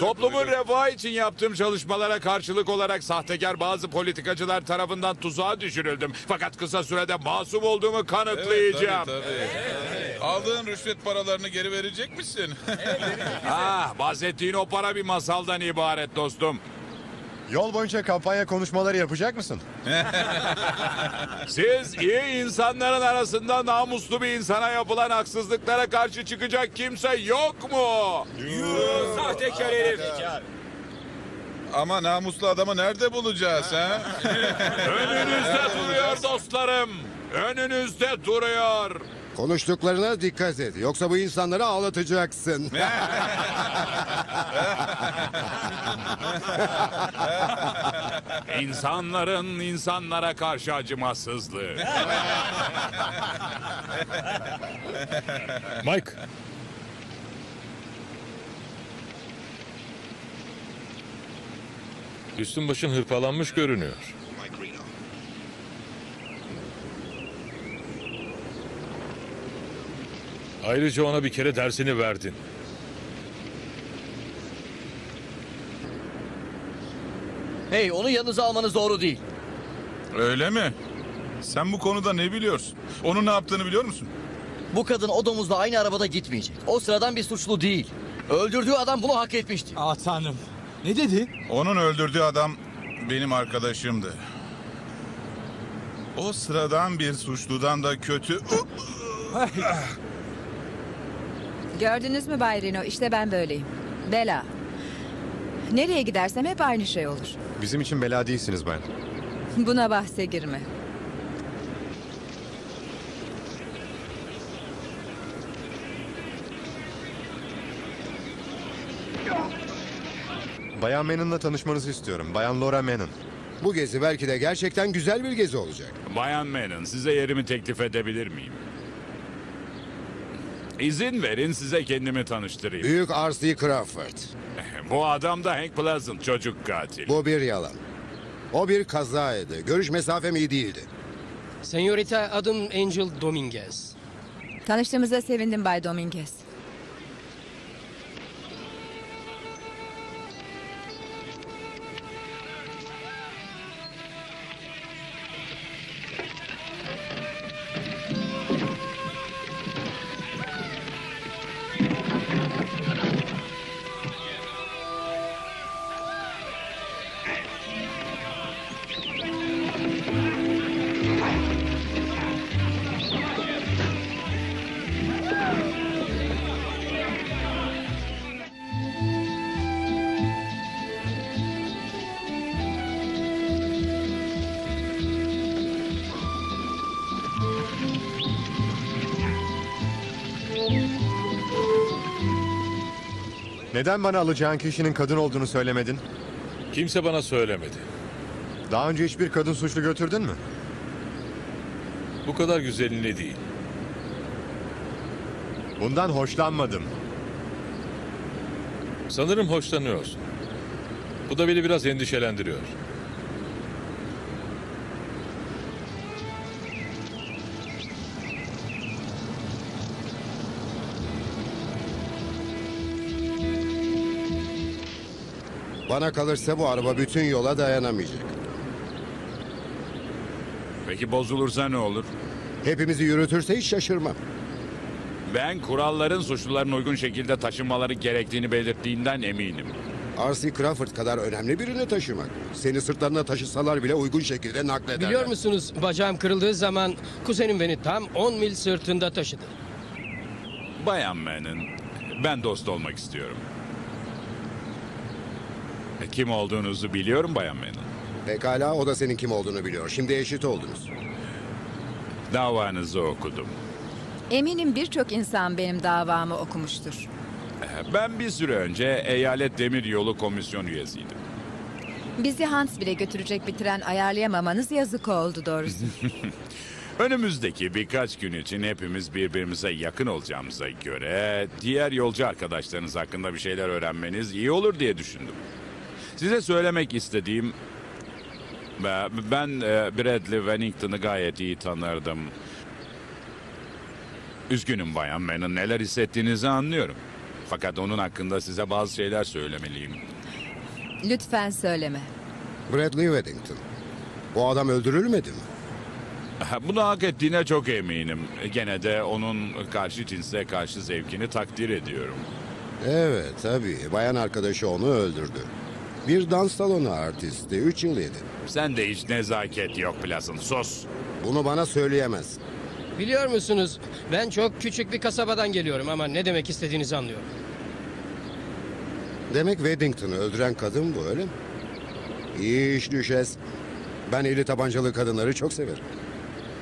Speaker 3: Toplumun refahı için yaptığım çalışmalara karşılık olarak sahtekar bazı politikacılar tarafından tuzağa düşürüldüm. Fakat kısa sürede masum olduğumu kanıtlayacağım.
Speaker 13: Tabii, tabii. Aldığın rüşvet paralarını geri verecek misin? [LAUGHS]
Speaker 3: Ah, bahsettiğin o para bir masaldan ibaret dostum.
Speaker 2: Yol boyunca kampanya konuşmaları yapacak mısın? [LAUGHS]
Speaker 3: Siz iyi insanların arasında namuslu bir insana yapılan haksızlıklara karşı çıkacak kimse yok mu?
Speaker 6: Sahtekar herif.
Speaker 13: Ama namuslu adamı nerede bulacağız ha? [LAUGHS]
Speaker 3: Önünüzde duruyor dostlarım. Önünüzde duruyor.
Speaker 9: Konuştuklarına dikkat et. Yoksa bu insanları ağlatacaksın. [LAUGHS]
Speaker 3: İnsanların insanlara karşı acımasızlığı.
Speaker 1: Mike. Üstün başın hırpalanmış görünüyor. Ayrıca ona bir kere dersini verdin.
Speaker 5: Hey onu yanınıza almanız doğru değil.
Speaker 13: Öyle mi? Sen bu konuda ne biliyorsun? Onun ne yaptığını biliyor musun?
Speaker 5: Bu kadın o domuzla aynı arabada gitmeyecek. O sıradan bir suçlu değil. Öldürdüğü adam bunu hak etmişti.
Speaker 4: Ah tanrım. Ne dedi?
Speaker 13: Onun öldürdüğü adam benim arkadaşımdı. O sıradan bir suçludan da kötü...
Speaker 14: Gördünüz mü Bay Reno? İşte ben böyleyim. Bela. Nereye gidersem hep aynı şey olur.
Speaker 2: Bizim için bela değilsiniz ben.
Speaker 14: Buna bahse girme.
Speaker 2: Bayan Mannon'la tanışmanızı istiyorum. Bayan Laura Mannon.
Speaker 9: Bu gezi belki de gerçekten güzel bir gezi olacak.
Speaker 3: Bayan Menon size yerimi teklif edebilir miyim? İzin verin size kendimi tanıştırayım.
Speaker 9: Büyük R.C. Crawford. [LAUGHS]
Speaker 3: Bu adam da Hank Pleasant çocuk katil.
Speaker 9: Bu bir yalan. O bir kazaydı. Görüş mesafem iyi değildi.
Speaker 12: Senyorita adım Angel Dominguez.
Speaker 14: Tanıştığımıza sevindim Bay Dominguez.
Speaker 2: Neden bana alacağın kişinin kadın olduğunu söylemedin?
Speaker 1: Kimse bana söylemedi.
Speaker 2: Daha önce hiçbir kadın suçlu götürdün mü?
Speaker 1: Bu kadar güzeline değil.
Speaker 2: Bundan hoşlanmadım.
Speaker 1: Sanırım hoşlanıyorsun. Bu da beni biraz endişelendiriyor.
Speaker 9: Bana kalırsa bu araba bütün yola dayanamayacak.
Speaker 3: Peki bozulursa ne olur?
Speaker 9: Hepimizi yürütürse hiç şaşırmam.
Speaker 3: Ben kuralların suçluların uygun şekilde taşınmaları gerektiğini belirttiğinden eminim.
Speaker 9: R.C. Crawford kadar önemli birini taşımak. Seni sırtlarına taşısalar bile uygun şekilde naklederler.
Speaker 12: Biliyor musunuz bacağım kırıldığı zaman kuzenim beni tam 10 mil sırtında taşıdı.
Speaker 3: Bayan Menon, ben dost olmak istiyorum. E, Kim olduğunuzu biliyorum Bayan Menon.
Speaker 9: Pekala o da senin kim olduğunu biliyor. Şimdi eşit oldunuz.
Speaker 3: Davanızı okudum.
Speaker 14: Eminim birçok insan benim davamı okumuştur.
Speaker 3: Ben bir süre önce Eyalet Demiryolu Komisyon üyesiydim.
Speaker 14: Bizi Huntsville'e götürecek bir tren ayarlayamamanız yazık oldu doğrusu. [LAUGHS] [LAUGHS]
Speaker 3: Önümüzdeki birkaç gün için hepimiz birbirimize yakın olacağımıza göre diğer yolcu arkadaşlarınız hakkında bir şeyler öğrenmeniz iyi olur diye düşündüm. Size söylemek istediğim ben ben, e, Bradley Wennington'ı gayet iyi tanırdım. Üzgünüm Bayan Man'ın neler hissettiğinizi anlıyorum. Fakat onun hakkında size bazı şeyler söylemeliyim.
Speaker 14: Lütfen söyleme.
Speaker 9: Bradley Weddington. Bu adam öldürülmedi mi?
Speaker 3: Bunu hak ettiğine çok eminim. Gene de onun karşı cinse karşı zevkini takdir ediyorum.
Speaker 9: Evet tabii. Bayan arkadaşı onu öldürdü. Bir dans salonu artisti. Üç yıl yedi.
Speaker 3: Sen de hiç nezaket yok Plasın. Sus.
Speaker 9: Bunu bana söyleyemez.
Speaker 12: Biliyor musunuz ben çok küçük bir kasabadan geliyorum ama ne demek istediğinizi anlıyorum.
Speaker 9: Demek Weddington'ı öldüren kadın bu öyle mi? İyi iş düşes. Ben eli tabancalı kadınları çok severim.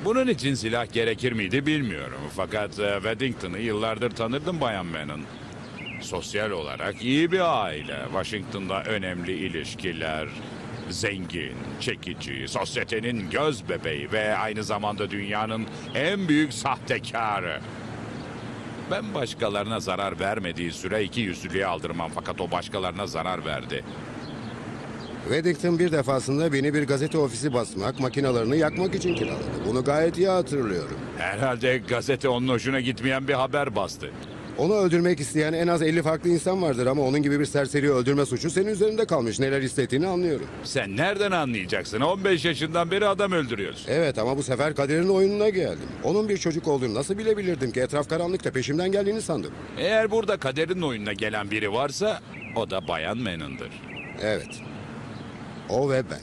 Speaker 3: Bunun için silah gerekir miydi bilmiyorum. Fakat e, Weddington'ı yıllardır tanırdım Bayan Man'ın. Sosyal olarak iyi bir aile. Washington'da önemli ilişkiler. Zengin, çekici, sosyetenin göz bebeği ve aynı zamanda dünyanın en büyük sahtekarı. Ben başkalarına zarar vermediği süre iki yüzlülüğe aldırmam fakat o başkalarına zarar verdi.
Speaker 9: Weddington bir defasında beni bir gazete ofisi basmak, makinalarını yakmak için kiraladı. Bunu gayet iyi hatırlıyorum.
Speaker 3: Herhalde gazete onun hoşuna gitmeyen bir haber bastı.
Speaker 9: Onu öldürmek isteyen en az 50 farklı insan vardır ama onun gibi bir serseri öldürme suçu senin üzerinde kalmış. Neler hissettiğini anlıyorum.
Speaker 3: Sen nereden anlayacaksın? 15 yaşından beri adam öldürüyorsun.
Speaker 9: Evet ama bu sefer kaderin oyununa geldim. Onun bir çocuk olduğunu nasıl bilebilirdim ki? Etraf karanlıkta peşimden geldiğini sandım.
Speaker 3: Eğer burada kaderin oyununa gelen biri varsa o da Bayan Manon'dır.
Speaker 9: Evet. O ve ben.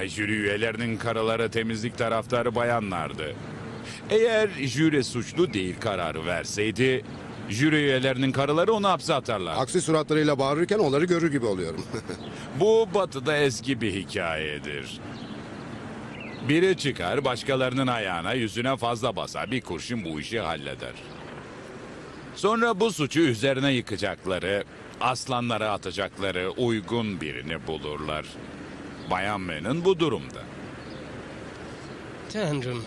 Speaker 3: E, jüri üyelerinin karıları temizlik taraftarı bayanlardı. Eğer jüri suçlu değil kararı verseydi... ...jüri üyelerinin karıları onu hapse atarlar.
Speaker 9: Aksi suratlarıyla bağırırken onları görür gibi oluyorum. [LAUGHS]
Speaker 3: Bu batıda eski bir hikayedir. Biri çıkar başkalarının ayağına yüzüne fazla basar. Bir kurşun bu işi halleder. Sonra bu suçu üzerine yıkacakları, aslanlara atacakları uygun birini bulurlar. Bayan Man'ın bu durumda.
Speaker 12: Tanrım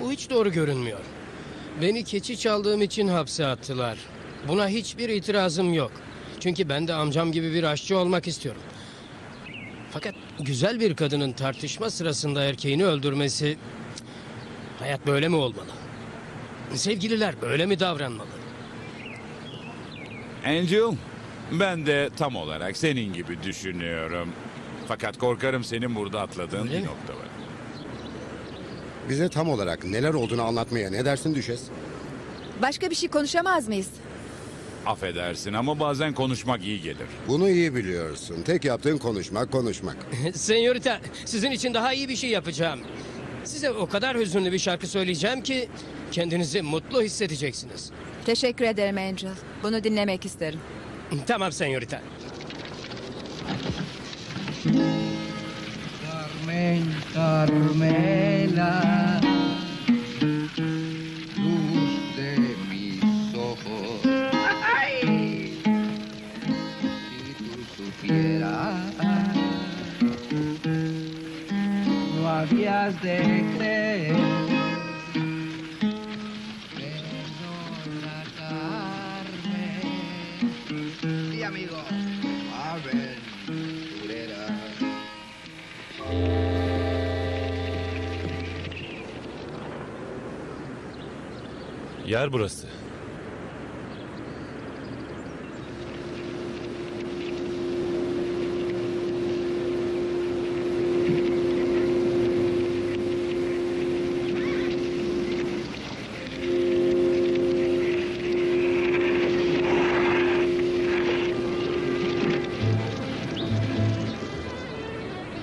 Speaker 12: bu hiç doğru görünmüyor. Beni keçi çaldığım için hapse attılar. Buna hiçbir itirazım yok. Çünkü ben de amcam gibi bir aşçı olmak istiyorum. Fakat güzel bir kadının tartışma sırasında erkeğini öldürmesi... Hayat böyle mi olmalı? Sevgililer böyle mi davranmalı?
Speaker 3: Angel, ben de tam olarak senin gibi düşünüyorum. Fakat korkarım senin burada atladığın bir nokta var.
Speaker 9: Bize tam olarak neler olduğunu anlatmaya ne dersin Düşes?
Speaker 14: Başka bir şey konuşamaz mıyız?
Speaker 3: Affedersin ama bazen konuşmak iyi gelir.
Speaker 9: Bunu iyi biliyorsun. Tek yaptığın konuşmak konuşmak. [LAUGHS]
Speaker 12: Senyorita, sizin için daha iyi bir şey yapacağım. Size o kadar hüzünlü bir şarkı söyleyeceğim ki kendinizi mutlu hissedeceksiniz.
Speaker 14: Teşekkür ederim Angel. Bunu dinlemek isterim.
Speaker 12: Tamam senyorita.
Speaker 15: Carmen, Carmela, luz de mis ojos. Si tú supieras, no habías de creer.
Speaker 10: Yer burası.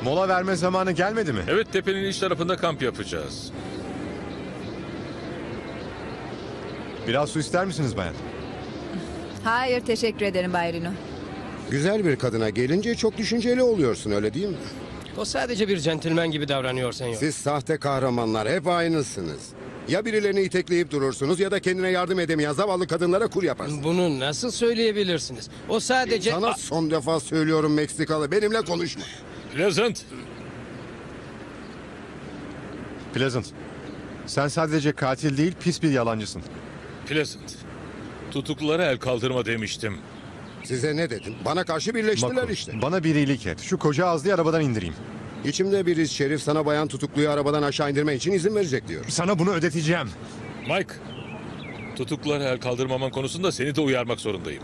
Speaker 2: Mola verme zamanı gelmedi mi?
Speaker 1: Evet tepenin iç tarafında kamp yapacağız.
Speaker 2: Biraz su ister misiniz bayan?
Speaker 14: Hayır teşekkür ederim Bay Rino.
Speaker 9: Güzel bir kadına gelince çok düşünceli oluyorsun öyle değil mi?
Speaker 12: O sadece bir centilmen gibi davranıyor senyor.
Speaker 9: Siz sahte kahramanlar hep aynısınız. Ya birilerini itekleyip durursunuz ya da kendine yardım edemeyen zavallı kadınlara kur yaparsınız.
Speaker 12: Bunu nasıl söyleyebilirsiniz? O sadece...
Speaker 9: Sana son defa söylüyorum Meksikalı. Benimle konuşma.
Speaker 1: Pleasant.
Speaker 2: Pleasant. Sen sadece katil değil pis bir yalancısın.
Speaker 1: Pleasant. Tutuklulara el kaldırma demiştim.
Speaker 9: Size ne dedim? Bana karşı birleştiler
Speaker 2: Makul,
Speaker 9: işte.
Speaker 2: Bana bir iyilik et. Şu koca ağızlıyı arabadan indireyim.
Speaker 9: İçimde bir iz şerif sana bayan tutukluyu arabadan aşağı indirme için izin verecek diyor.
Speaker 2: Sana bunu ödeteceğim.
Speaker 1: Mike. Tutuklulara el kaldırmaman konusunda seni de uyarmak zorundayım.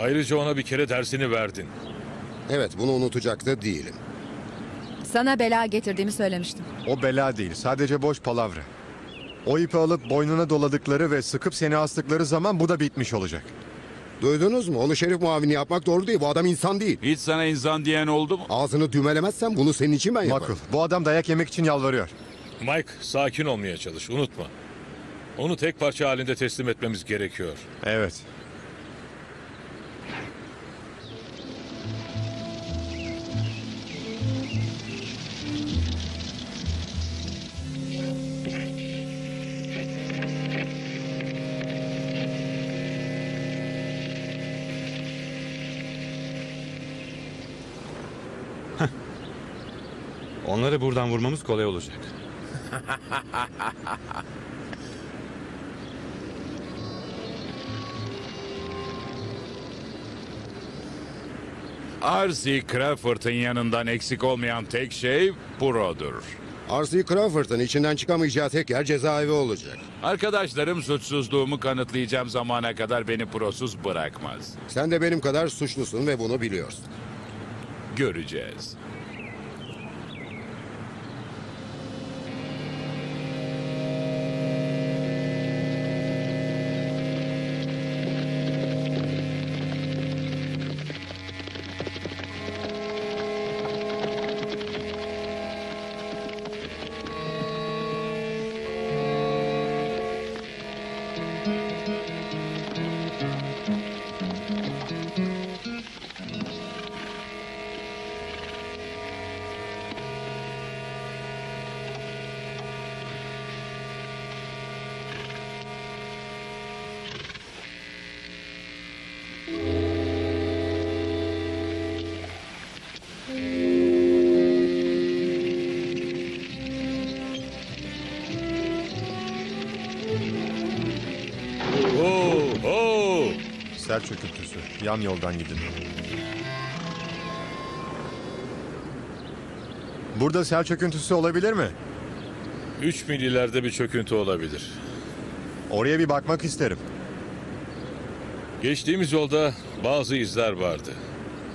Speaker 1: Ayrıca ona bir kere dersini verdin.
Speaker 9: Evet bunu unutacak da değilim.
Speaker 14: Sana bela getirdiğimi söylemiştim.
Speaker 2: O bela değil. Sadece boş palavra. O ipi alıp boynuna doladıkları ve sıkıp seni astıkları zaman bu da bitmiş olacak.
Speaker 9: Duydunuz mu? Onu şerif muavini yapmak doğru değil. Bu adam insan değil.
Speaker 3: Hiç sana insan diyen oldu mu?
Speaker 9: Ağzını düğmelemezsen bunu senin için ben yaparım.
Speaker 2: Makul. Bu adam dayak yemek için yalvarıyor.
Speaker 1: Mike sakin olmaya çalış unutma. Onu tek parça halinde teslim etmemiz gerekiyor.
Speaker 2: Evet.
Speaker 11: Onları buradan vurmamız kolay olacak. [LAUGHS]
Speaker 3: R.C. Crawford'ın yanından eksik olmayan tek şey Pro'dur.
Speaker 9: R.C. Crawford'ın içinden çıkamayacağı tek yer cezaevi olacak.
Speaker 3: Arkadaşlarım suçsuzluğumu kanıtlayacağım zamana kadar beni prosuz bırakmaz.
Speaker 9: Sen de benim kadar suçlusun ve bunu biliyorsun.
Speaker 3: Göreceğiz.
Speaker 2: Yan yoldan gidin. Burada sel çöküntüsü olabilir mi?
Speaker 1: 3 mil ileride bir çöküntü olabilir.
Speaker 2: Oraya bir bakmak isterim.
Speaker 1: Geçtiğimiz yolda bazı izler vardı.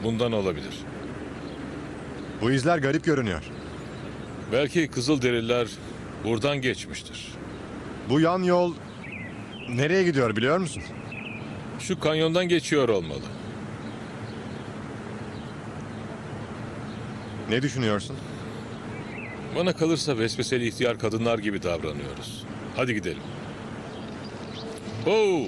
Speaker 1: Bundan olabilir.
Speaker 2: Bu izler garip görünüyor.
Speaker 1: Belki Kızılderililer buradan geçmiştir.
Speaker 2: Bu yan yol nereye gidiyor biliyor musun?
Speaker 1: Şu kanyondan geçiyor olmalı.
Speaker 2: Ne düşünüyorsun?
Speaker 1: Bana kalırsa vesveseli ihtiyar kadınlar gibi davranıyoruz. Hadi gidelim. Oo!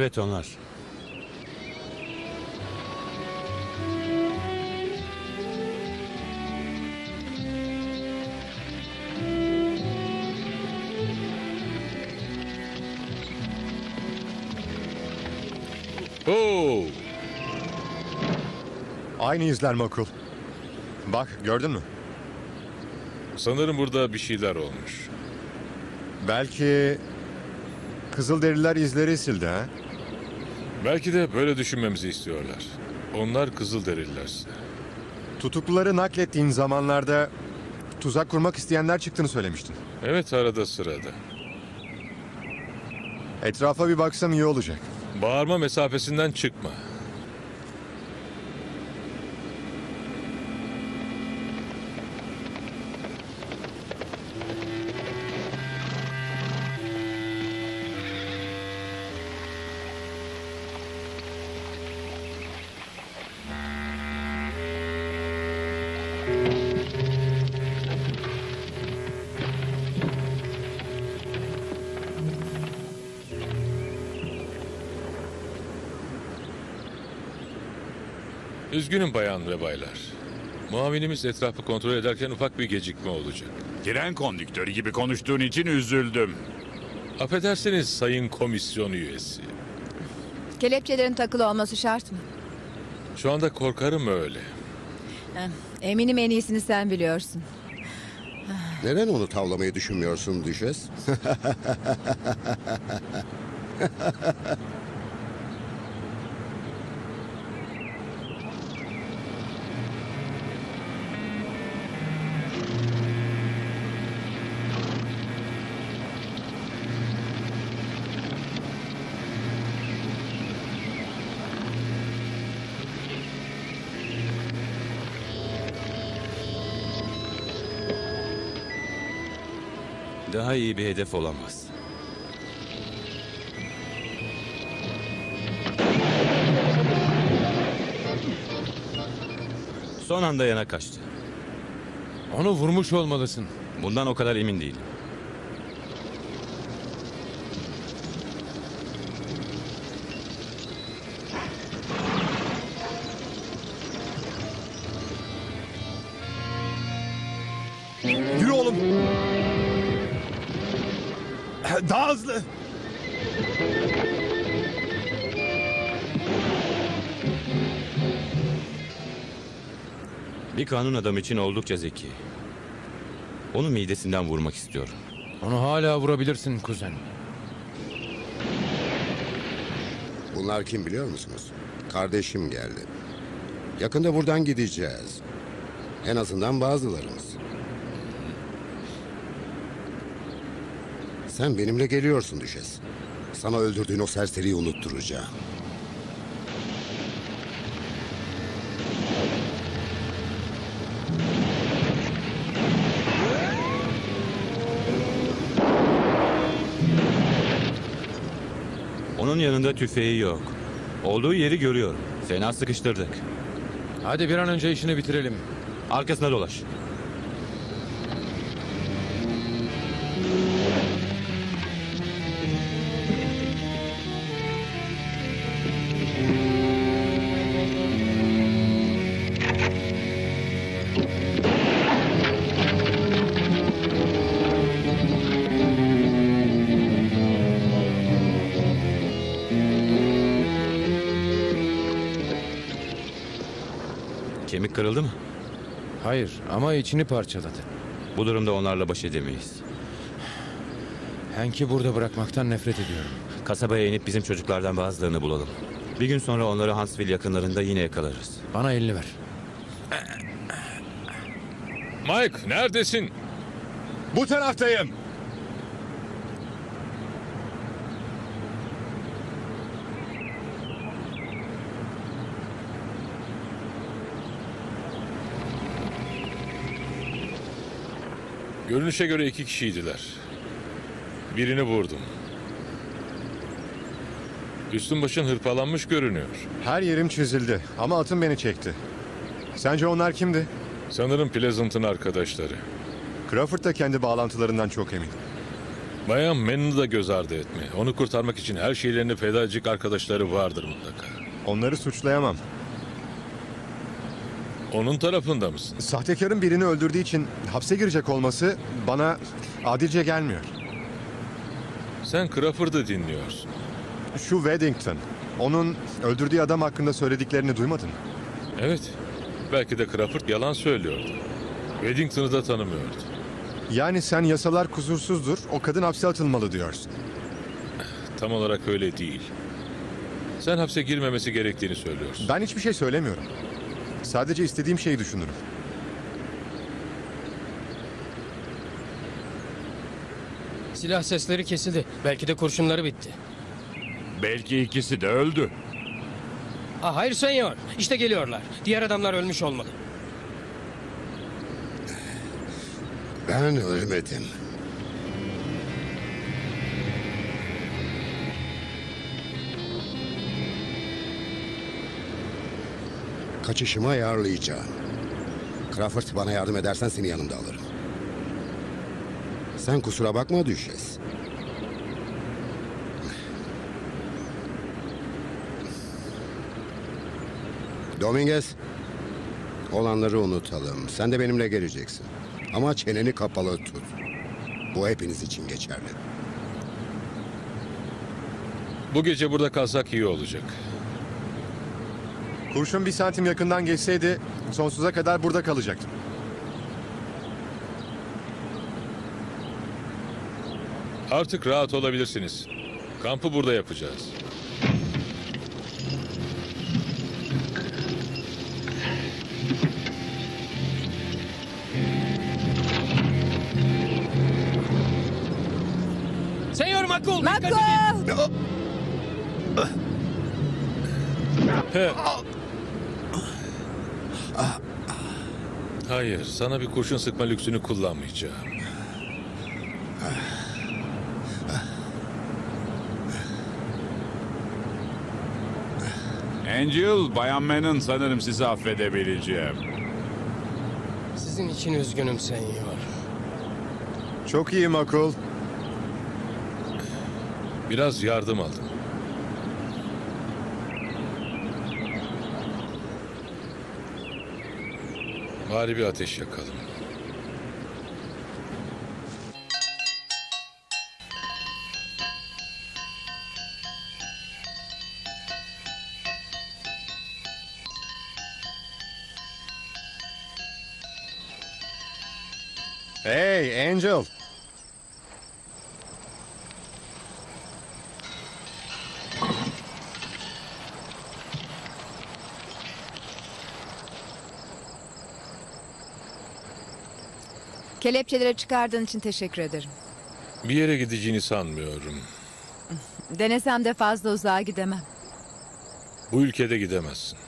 Speaker 11: Evet onlar.
Speaker 1: Oo!
Speaker 2: Aynı izler makul. Bak gördün mü?
Speaker 1: Sanırım burada bir şeyler olmuş.
Speaker 2: Belki Kızılderililer izleri sildi ha?
Speaker 1: Belki de böyle düşünmemizi istiyorlar. Onlar Kızılderililer.
Speaker 2: Tutukluları naklettiğin zamanlarda tuzak kurmak isteyenler çıktığını söylemiştin.
Speaker 1: Evet arada sırada.
Speaker 2: Etrafa bir baksam iyi olacak.
Speaker 1: Bağırma mesafesinden çıkma. Üzgünüm bayan ve baylar. Muavinimiz etrafı kontrol ederken ufak bir gecikme olacak.
Speaker 3: Tren kondüktörü gibi konuştuğun için üzüldüm.
Speaker 1: Affedersiniz sayın komisyon üyesi.
Speaker 14: Kelepçelerin takılı olması şart mı?
Speaker 1: Şu anda korkarım öyle.
Speaker 14: Eh, Eminim en iyisini sen biliyorsun.
Speaker 9: Neden onu tavlamayı düşünmüyorsun Düşes? [LAUGHS]
Speaker 11: Daha iyi bir hedef olamaz. Son anda yana kaçtı.
Speaker 10: Onu vurmuş olmalısın.
Speaker 11: Bundan o kadar emin değilim. Kanun adamı için oldukça zeki. Onu midesinden vurmak istiyorum.
Speaker 10: Onu hala vurabilirsin kuzen.
Speaker 9: Bunlar kim biliyor musunuz? Kardeşim geldi. Yakında buradan gideceğiz. En azından bazılarımız. Sen benimle geliyorsun Düşes. Sana öldürdüğün o serseriyi unutturacağım.
Speaker 11: Onun yanında tüfeği yok. Olduğu yeri görüyorum. Fena sıkıştırdık.
Speaker 10: Hadi bir an önce işini bitirelim.
Speaker 11: Arkasına dolaş.
Speaker 10: Hayır ama içini parçaladı.
Speaker 11: Bu durumda onlarla baş edemeyiz.
Speaker 10: Hank'i burada bırakmaktan nefret ediyorum.
Speaker 11: Kasabaya inip bizim çocuklardan bazılarını bulalım. Bir gün sonra onları Huntsville yakınlarında yine yakalarız.
Speaker 10: Bana elini ver.
Speaker 1: Mike neredesin?
Speaker 4: Bu taraftayım.
Speaker 1: Görünüşe göre iki kişiydiler. Birini vurdum. Üstün başın hırpalanmış görünüyor.
Speaker 2: Her yerim çizildi ama atım beni çekti. Sence onlar kimdi?
Speaker 1: Sanırım Pleasant'ın arkadaşları.
Speaker 2: Crawford da kendi bağlantılarından çok emin.
Speaker 1: Bayan Mann'ı da göz ardı etme. Onu kurtarmak için her şeylerini feda edecek arkadaşları vardır mutlaka.
Speaker 2: Onları suçlayamam.
Speaker 1: Onun tarafında mısın?
Speaker 2: Sahtekarın birini öldürdüğü için hapse girecek olması bana adilce gelmiyor.
Speaker 1: Sen Crawford'ı dinliyorsun.
Speaker 2: Şu Weddington. Onun öldürdüğü adam hakkında söylediklerini duymadın mı?
Speaker 1: Evet. Belki de Crawford yalan söylüyordu. Weddington'ı da tanımıyordu.
Speaker 2: Yani sen yasalar kusursuzdur, o kadın hapse atılmalı diyorsun.
Speaker 1: Tam olarak öyle değil. Sen hapse girmemesi gerektiğini söylüyorsun.
Speaker 2: Ben hiçbir şey söylemiyorum. Sadece istediğim şeyi düşünürüm.
Speaker 12: Silah sesleri kesildi. Belki de kurşunları bitti.
Speaker 3: Belki ikisi de öldü.
Speaker 12: Ah, hayır senyor. İşte geliyorlar. Diğer adamlar ölmüş olmalı.
Speaker 9: Ben ölmedim. Kaçışımı ayarlayacağım. Crawford bana yardım edersen seni yanımda alırım. Sen kusura bakma düşes. Dominguez. Olanları unutalım. Sen de benimle geleceksin. Ama çeneni kapalı tut. Bu hepiniz için geçerli.
Speaker 1: Bu gece burada kalsak iyi olacak.
Speaker 2: Kurşun bir santim yakından geçseydi sonsuza kadar burada kalacaktım.
Speaker 1: Artık rahat olabilirsiniz. Kampı burada yapacağız. Hayır, sana bir kurşun sıkma lüksünü kullanmayacağım.
Speaker 3: Angel, Bayan Manon sanırım sizi affedebileceğim.
Speaker 12: Sizin için üzgünüm senyor.
Speaker 2: Çok iyi Makul.
Speaker 1: Biraz yardım aldım. Bari bir ateş yakalım.
Speaker 14: Kelepçeleri çıkardığın için teşekkür ederim.
Speaker 1: Bir yere gideceğini sanmıyorum.
Speaker 14: Denesem de fazla uzağa gidemem.
Speaker 1: Bu ülkede gidemezsin.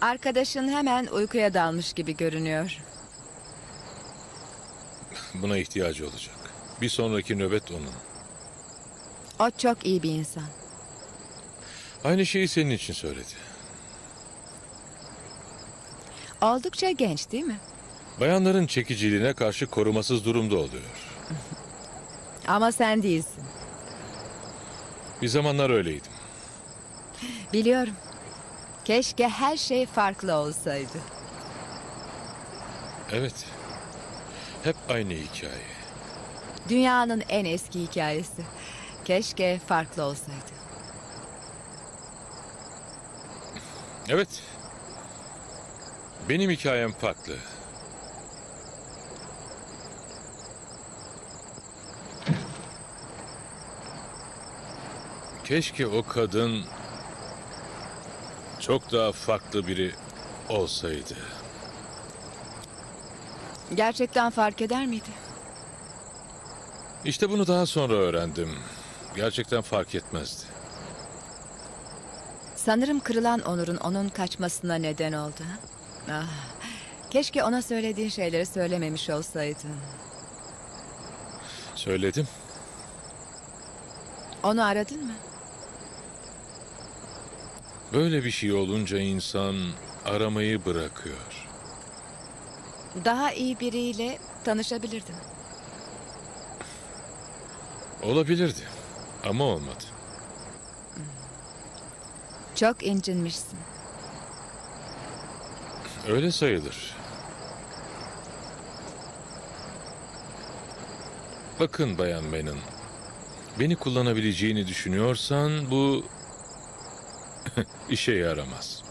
Speaker 14: Arkadaşın hemen uykuya dalmış gibi görünüyor.
Speaker 1: Buna ihtiyacı olacak. Bir sonraki nöbet onun.
Speaker 14: O çok iyi bir insan.
Speaker 1: Aynı şeyi senin için söyledi.
Speaker 14: Oldukça genç değil mi?
Speaker 1: Bayanların çekiciliğine karşı korumasız durumda oluyor.
Speaker 14: Ama sen değilsin.
Speaker 1: Bir zamanlar öyleydim.
Speaker 14: Biliyorum. Keşke her şey farklı olsaydı.
Speaker 1: Evet. Hep aynı hikaye.
Speaker 14: Dünyanın en eski hikayesi. Keşke farklı olsaydı.
Speaker 1: Evet. Benim hikayem farklı. Keşke o kadın çok daha farklı biri olsaydı.
Speaker 14: Gerçekten fark eder miydi?
Speaker 1: İşte bunu daha sonra öğrendim. Gerçekten fark etmezdi.
Speaker 14: Sanırım kırılan onurun onun kaçmasına neden oldu. ha? Ah, keşke ona söylediğin şeyleri söylememiş olsaydın.
Speaker 1: Söyledim.
Speaker 14: Onu aradın mı?
Speaker 1: Böyle bir şey olunca insan aramayı bırakıyor.
Speaker 14: Daha iyi biriyle tanışabilirdin.
Speaker 1: Olabilirdi ama olmadı.
Speaker 14: Çok incinmişsin.
Speaker 1: Öyle sayılır. Bakın Bayan Menon. Beni kullanabileceğini düşünüyorsan bu [LAUGHS] işe yaramaz.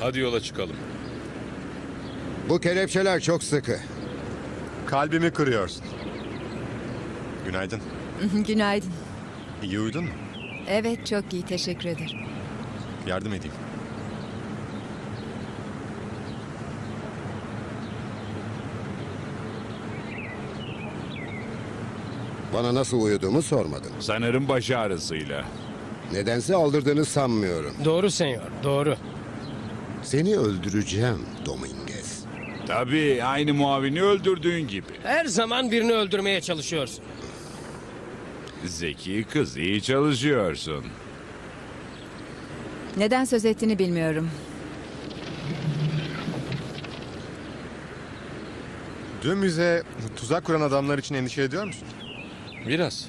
Speaker 1: Hadi yola çıkalım.
Speaker 9: Bu kelepçeler çok sıkı.
Speaker 2: Kalbimi kırıyorsun. Günaydın. [LAUGHS]
Speaker 14: Günaydın.
Speaker 2: İyi uyudun mu?
Speaker 14: Evet çok iyi teşekkür ederim.
Speaker 2: Yardım edeyim.
Speaker 9: Bana nasıl uyuduğumu sormadın.
Speaker 3: Sanırım baş ağrısıyla.
Speaker 9: Nedense aldırdığını sanmıyorum.
Speaker 12: Doğru senyor, doğru.
Speaker 9: Seni öldüreceğim Dominguez.
Speaker 3: Tabii aynı muavini öldürdüğün gibi.
Speaker 12: Her zaman birini öldürmeye çalışıyorsun.
Speaker 3: Zeki kız iyi çalışıyorsun.
Speaker 14: Neden söz ettiğini bilmiyorum.
Speaker 2: Dümüze tuzak kuran adamlar için endişe ediyor musun?
Speaker 1: Biraz.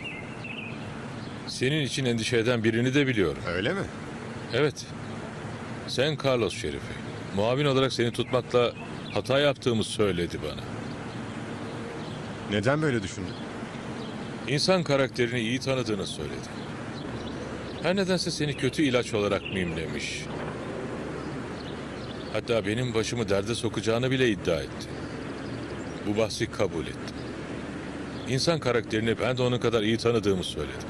Speaker 1: Senin için endişe eden birini de biliyorum.
Speaker 2: Öyle mi?
Speaker 1: Evet. Sen Carlos Şerifi. Muavin olarak seni tutmakla hata yaptığımı söyledi bana.
Speaker 2: Neden böyle düşündün?
Speaker 1: İnsan karakterini iyi tanıdığını söyledi. Her nedense seni kötü ilaç olarak mimlemiş. Hatta benim başımı derde sokacağını bile iddia etti. Bu bahsi kabul ettim. İnsan karakterini ben de onun kadar iyi tanıdığımı söyledim.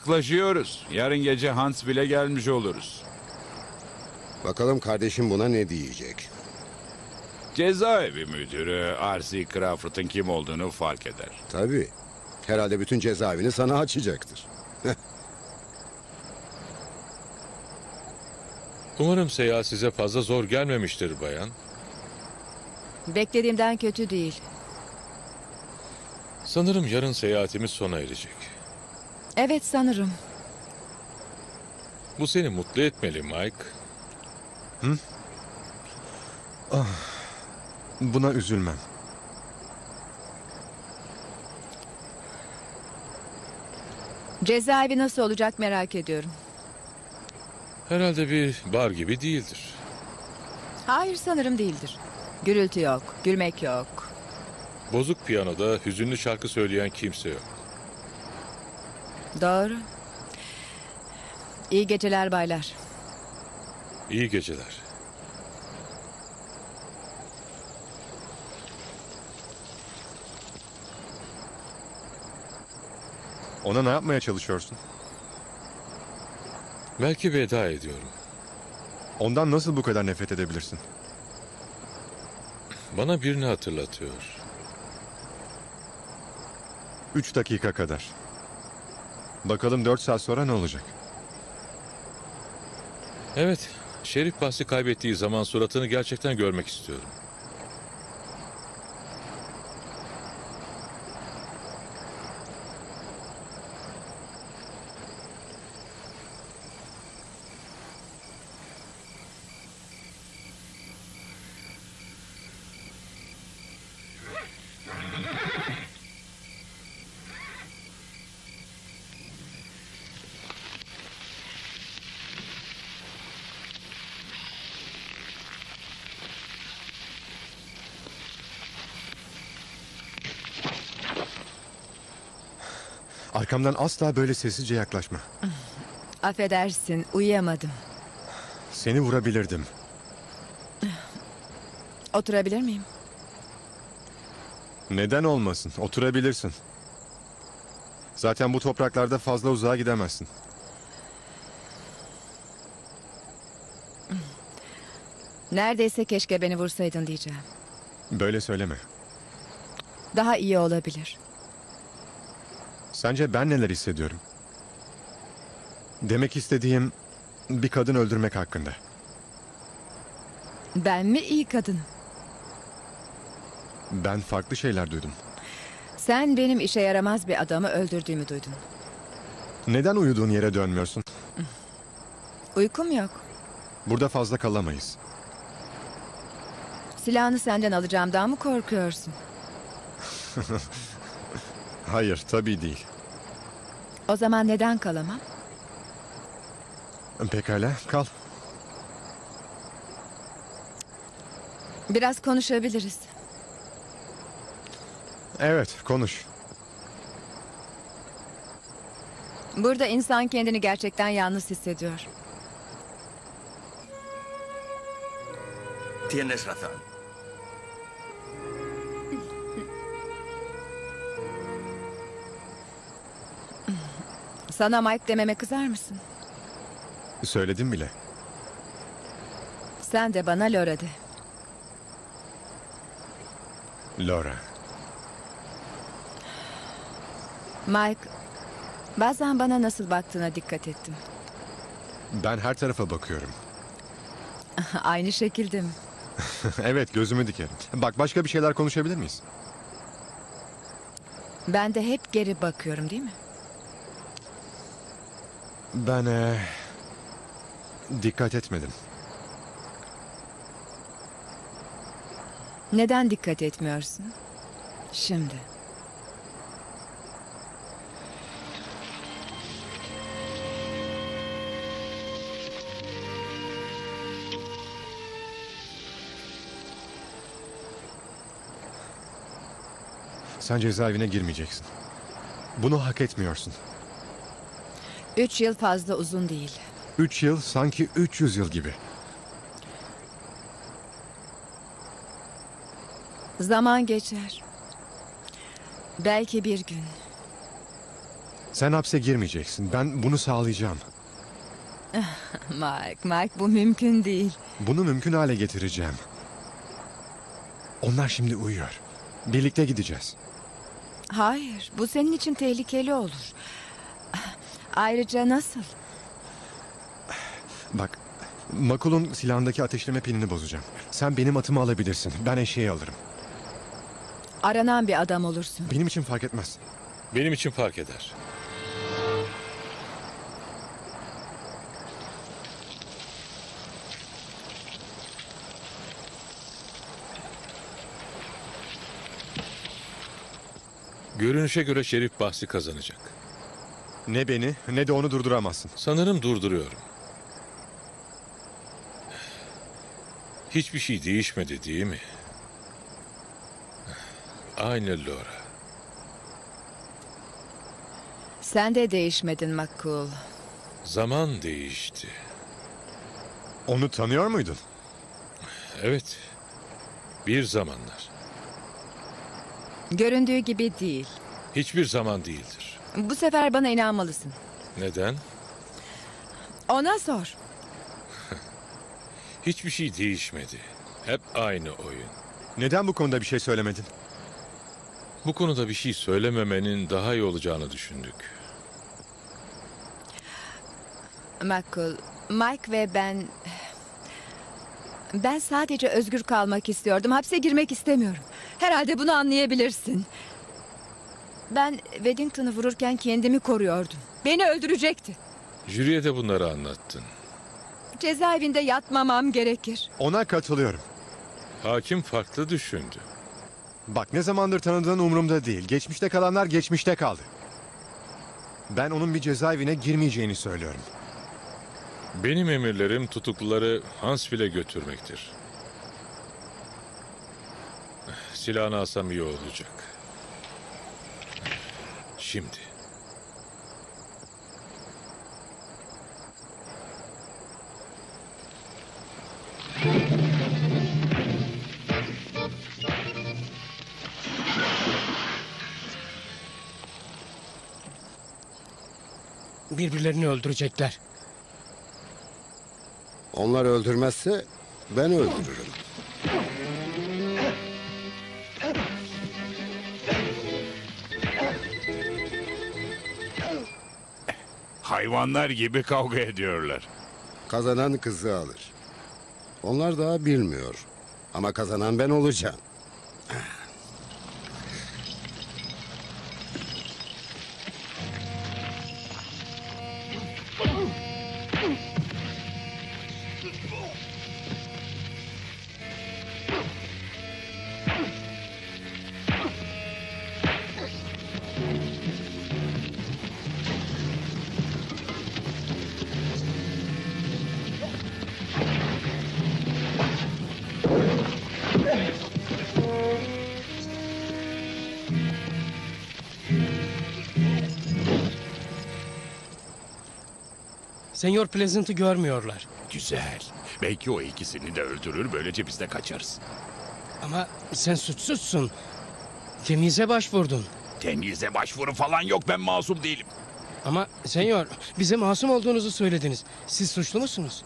Speaker 3: Yaklaşıyoruz. Yarın gece Huntsville'e gelmiş oluruz.
Speaker 9: Bakalım kardeşim buna ne diyecek.
Speaker 3: Cezaevi müdürü R.C. Crawford'ın kim olduğunu fark eder.
Speaker 9: Tabii. Herhalde bütün cezaevini sana açacaktır. [LAUGHS]
Speaker 1: Umarım seyahat size fazla zor gelmemiştir bayan.
Speaker 14: Beklediğimden kötü değil.
Speaker 1: Sanırım yarın seyahatimiz sona erecek.
Speaker 14: Evet sanırım.
Speaker 1: Bu seni mutlu etmeli Mike.
Speaker 2: Buna üzülmem.
Speaker 14: Cezaevi nasıl olacak merak ediyorum.
Speaker 1: Herhalde bir bar gibi değildir.
Speaker 14: Hayır sanırım değildir. Gürültü yok, gülmek yok.
Speaker 1: Bozuk piyanoda hüzünlü şarkı söyleyen kimse yok.
Speaker 14: Doğru. İyi geceler baylar.
Speaker 1: İyi geceler.
Speaker 2: Ona ne yapmaya çalışıyorsun?
Speaker 1: Belki veda ediyorum.
Speaker 2: Ondan nasıl bu kadar nefret edebilirsin?
Speaker 1: Bana birini hatırlatıyor.
Speaker 2: Üç dakika kadar. Bakalım dört saat sonra ne olacak?
Speaker 1: Evet, Şerif bahsi kaybettiği zaman suratını gerçekten görmek istiyorum.
Speaker 2: Arkamdan asla böyle sessizce yaklaşma.
Speaker 14: Affedersin, uyuyamadım.
Speaker 2: Seni vurabilirdim.
Speaker 14: Oturabilir miyim?
Speaker 2: Neden olmasın? Oturabilirsin. Zaten bu topraklarda fazla uzağa gidemezsin.
Speaker 14: Neredeyse keşke beni vursaydın diyeceğim.
Speaker 2: Böyle söyleme.
Speaker 14: Daha iyi olabilir.
Speaker 2: Sence ben neler hissediyorum? Demek istediğim bir kadın öldürmek hakkında.
Speaker 14: Ben mi iyi kadınım?
Speaker 2: Ben farklı şeyler duydum.
Speaker 14: Sen benim işe yaramaz bir adamı öldürdüğümü duydun.
Speaker 2: Neden uyuduğun yere dönmüyorsun?
Speaker 14: Uykum yok.
Speaker 2: Burada fazla kalamayız.
Speaker 14: Silahını senden alacağımdan mı korkuyorsun? [LAUGHS]
Speaker 2: Hayır, tabii değil.
Speaker 14: O zaman neden kalamam?
Speaker 2: Pekala, kal.
Speaker 14: Biraz konuşabiliriz.
Speaker 2: Evet, konuş.
Speaker 14: Burada insan kendini gerçekten yalnız hissediyor.
Speaker 4: Tienes razón.
Speaker 14: Sana Mike dememe kızar mısın?
Speaker 2: Söyledim bile.
Speaker 14: Sen de bana Laura de.
Speaker 2: Laura.
Speaker 14: Mike, bazen bana nasıl baktığına dikkat ettim.
Speaker 2: Ben her tarafa bakıyorum. [LAUGHS]
Speaker 14: Aynı şekilde mi?
Speaker 2: evet, gözümü dikerim. Bak, başka bir şeyler konuşabilir miyiz?
Speaker 14: Ben de hep geri bakıyorum değil mi?
Speaker 2: Ben eee, dikkat etmedim.
Speaker 14: Neden dikkat etmiyorsun? Şimdi.
Speaker 2: Sen cezaevine girmeyeceksin. Bunu hak etmiyorsun.
Speaker 14: Üç yıl fazla uzun değil.
Speaker 2: Üç yıl sanki 300 yıl gibi.
Speaker 14: Zaman geçer. Belki bir gün.
Speaker 2: Sen hapse girmeyeceksin. Ben bunu sağlayacağım. [LAUGHS]
Speaker 14: Mike, Mike bu mümkün değil.
Speaker 2: Bunu mümkün hale getireceğim. Onlar şimdi uyuyor. Birlikte gideceğiz.
Speaker 14: Hayır, bu senin için tehlikeli olur. Ayrıca nasıl?
Speaker 2: Bak, Makul'un silahındaki ateşleme pinini bozacağım. Sen benim atımı alabilirsin. Ben eşeği alırım.
Speaker 14: Aranan bir adam olursun.
Speaker 2: Benim için fark etmez.
Speaker 1: Benim için fark eder. Görünüşe göre Şerif bahsi kazanacak.
Speaker 2: Ne beni ne de onu durduramazsın.
Speaker 1: Sanırım durduruyorum. Hiçbir şey değişmedi değil mi? Aynı Laura.
Speaker 14: Sen de değişmedin McCool.
Speaker 1: Zaman değişti.
Speaker 2: Onu tanıyor muydun?
Speaker 1: Evet. Bir zamanlar.
Speaker 14: Göründüğü gibi değil.
Speaker 1: Hiçbir zaman değildir.
Speaker 14: Bu sefer bana inanmalısın.
Speaker 1: Neden?
Speaker 14: Ona sor. [LAUGHS]
Speaker 1: Hiçbir şey değişmedi. Hep aynı oyun.
Speaker 2: Neden bu konuda bir şey söylemedin?
Speaker 1: Bu konuda bir şey söylememenin daha iyi olacağını düşündük.
Speaker 14: McCool, Mike ve ben... Ben sadece özgür kalmak istiyordum. Hapse girmek istemiyorum. Herhalde bunu anlayabilirsin. Ben Weddington'u vururken kendimi koruyordum. Beni öldürecekti.
Speaker 1: Jüriye de bunları anlattın.
Speaker 14: Cezaevinde yatmamam gerekir.
Speaker 2: Ona katılıyorum.
Speaker 1: Hakim farklı düşündü.
Speaker 2: Bak ne zamandır tanıdığın umurumda değil. Geçmişte kalanlar geçmişte kaldı. Ben onun bir cezaevine girmeyeceğini söylüyorum.
Speaker 1: Benim emirlerim tutukluları Huntsville'e götürmektir. Silahını alsam iyi olacak. Şimdi.
Speaker 12: Birbirlerini öldürecekler.
Speaker 9: Onlar öldürmezse ben öldürürüm.
Speaker 3: Hayvanlar gibi kavga ediyorlar.
Speaker 9: Kazanan kızı alır. Onlar daha bilmiyor. Ama kazanan ben olacağım.
Speaker 12: Senyor Pleasant'ı görmüyorlar.
Speaker 3: Güzel. Belki o ikisini de öldürür böylece biz de kaçarız.
Speaker 12: Ama sen suçsuzsun. Temize başvurdun.
Speaker 3: Temyize başvuru falan yok ben masum değilim.
Speaker 12: Ama senyor bize masum olduğunuzu söylediniz. Siz suçlu musunuz?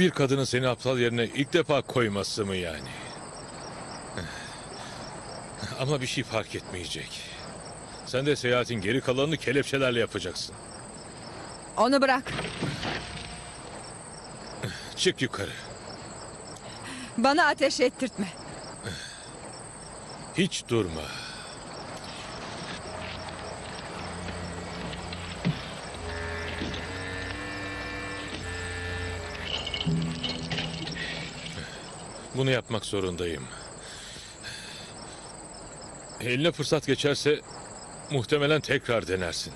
Speaker 1: Bir kadının seni aptal yerine ilk defa koyması mı yani? [LAUGHS] Ama bir şey fark etmeyecek. Sen de seyahatin geri kalanını kelepçelerle yapacaksın.
Speaker 14: Onu bırak.
Speaker 1: Çık yukarı.
Speaker 14: Bana ateş ettirtme.
Speaker 1: Hiç durma. Bunu yapmak zorundayım. Eline fırsat geçerse muhtemelen tekrar denersin.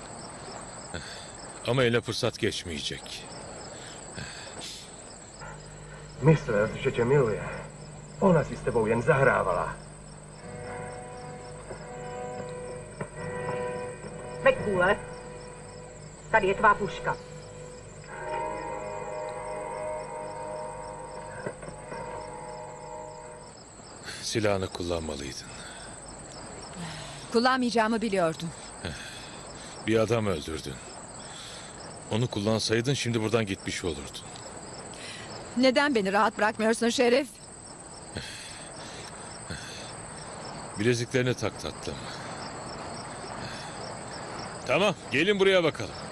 Speaker 1: Ama eline fırsat geçmeyecek.
Speaker 16: Myslel, že tě miluje. Ona si s tebou jen zahrávala.
Speaker 17: Mekůle, tady je tvá puška.
Speaker 1: Silahını kullanmalıydın.
Speaker 14: Kullanmayacağımı biliyordum.
Speaker 1: Bir adam öldürdün. Onu kullansaydın şimdi buradan gitmiş olurdun.
Speaker 14: Neden beni rahat bırakmıyorsun Şerif?
Speaker 1: Bileziklerini tak tatlım. Tamam, gelin buraya bakalım.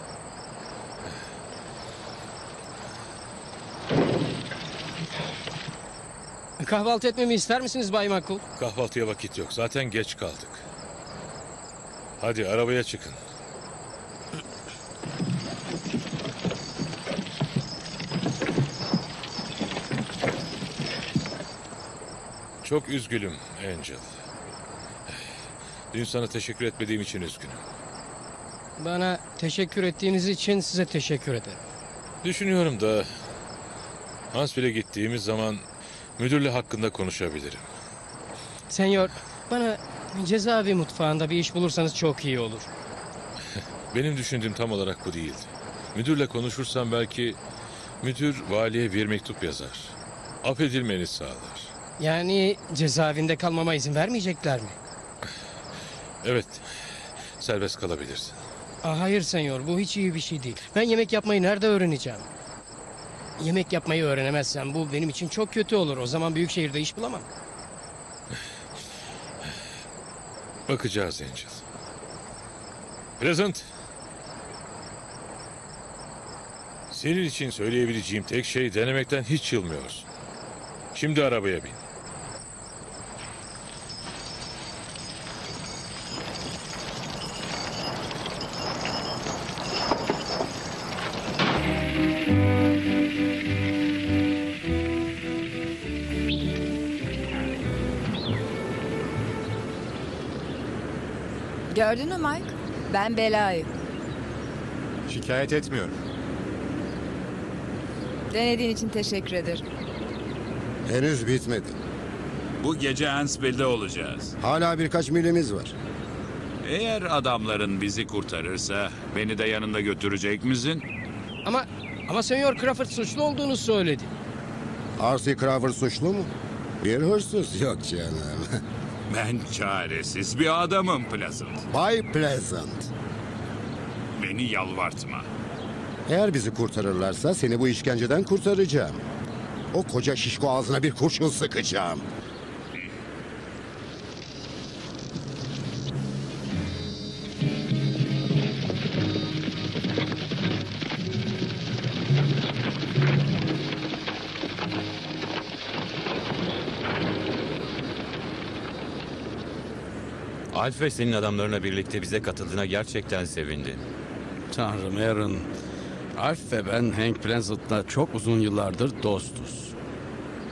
Speaker 12: Kahvaltı etmemi ister misiniz Bay Makul?
Speaker 1: Kahvaltıya vakit yok. Zaten geç kaldık. Hadi arabaya çıkın. Çok üzgünüm Angel. Dün sana teşekkür etmediğim için üzgünüm.
Speaker 12: Bana teşekkür ettiğiniz için size teşekkür ederim.
Speaker 1: Düşünüyorum da Huntsville'e gittiğimiz zaman müdürle hakkında konuşabilirim.
Speaker 12: Senyor, bana cezaevi mutfağında bir iş bulursanız çok iyi olur. [LAUGHS]
Speaker 1: Benim düşündüğüm tam olarak bu değildi. Müdürle konuşursam belki müdür valiye bir mektup yazar. Affedilmeni sağlar.
Speaker 12: Yani cezaevinde kalmama izin vermeyecekler mi? [LAUGHS]
Speaker 1: Evet, serbest kalabilirsin.
Speaker 12: Aa, hayır senyor, bu hiç iyi bir şey değil. Ben yemek yapmayı nerede öğreneceğim? Yemek yapmayı öğrenemezsem bu benim için çok kötü olur. O zaman büyük şehirde iş bulamam.
Speaker 1: Bakacağız Angel. Present. Senin için söyleyebileceğim tek şey denemekten hiç yılmıyorsun. Şimdi arabaya bin.
Speaker 14: Gördün mü Mike? Ben belayım.
Speaker 2: Şikayet etmiyorum.
Speaker 14: Denediğin için teşekkür ederim.
Speaker 9: Henüz bitmedi.
Speaker 3: Bu gece Ansville'de olacağız.
Speaker 9: Hala birkaç milimiz var.
Speaker 3: Eğer adamların bizi kurtarırsa beni de yanında götürecek misin?
Speaker 12: Ama ama senyor Crawford suçlu olduğunu söyledi.
Speaker 9: R.C. Crawford suçlu mu? Bir hırsız yok canım. [LAUGHS]
Speaker 3: Ben çaresiz bir adamım Pleasant.
Speaker 9: Bay Pleasant.
Speaker 3: Beni yalvartma.
Speaker 9: Eğer bizi kurtarırlarsa seni bu işkenceden kurtaracağım. O koca şişko ağzına bir kurşun sıkacağım.
Speaker 11: Alf ve senin adamlarına birlikte bize katıldığına gerçekten sevindi.
Speaker 18: Tanrım Aaron. Alf ve ben Hank Prenzelt'la çok uzun yıllardır dostuz.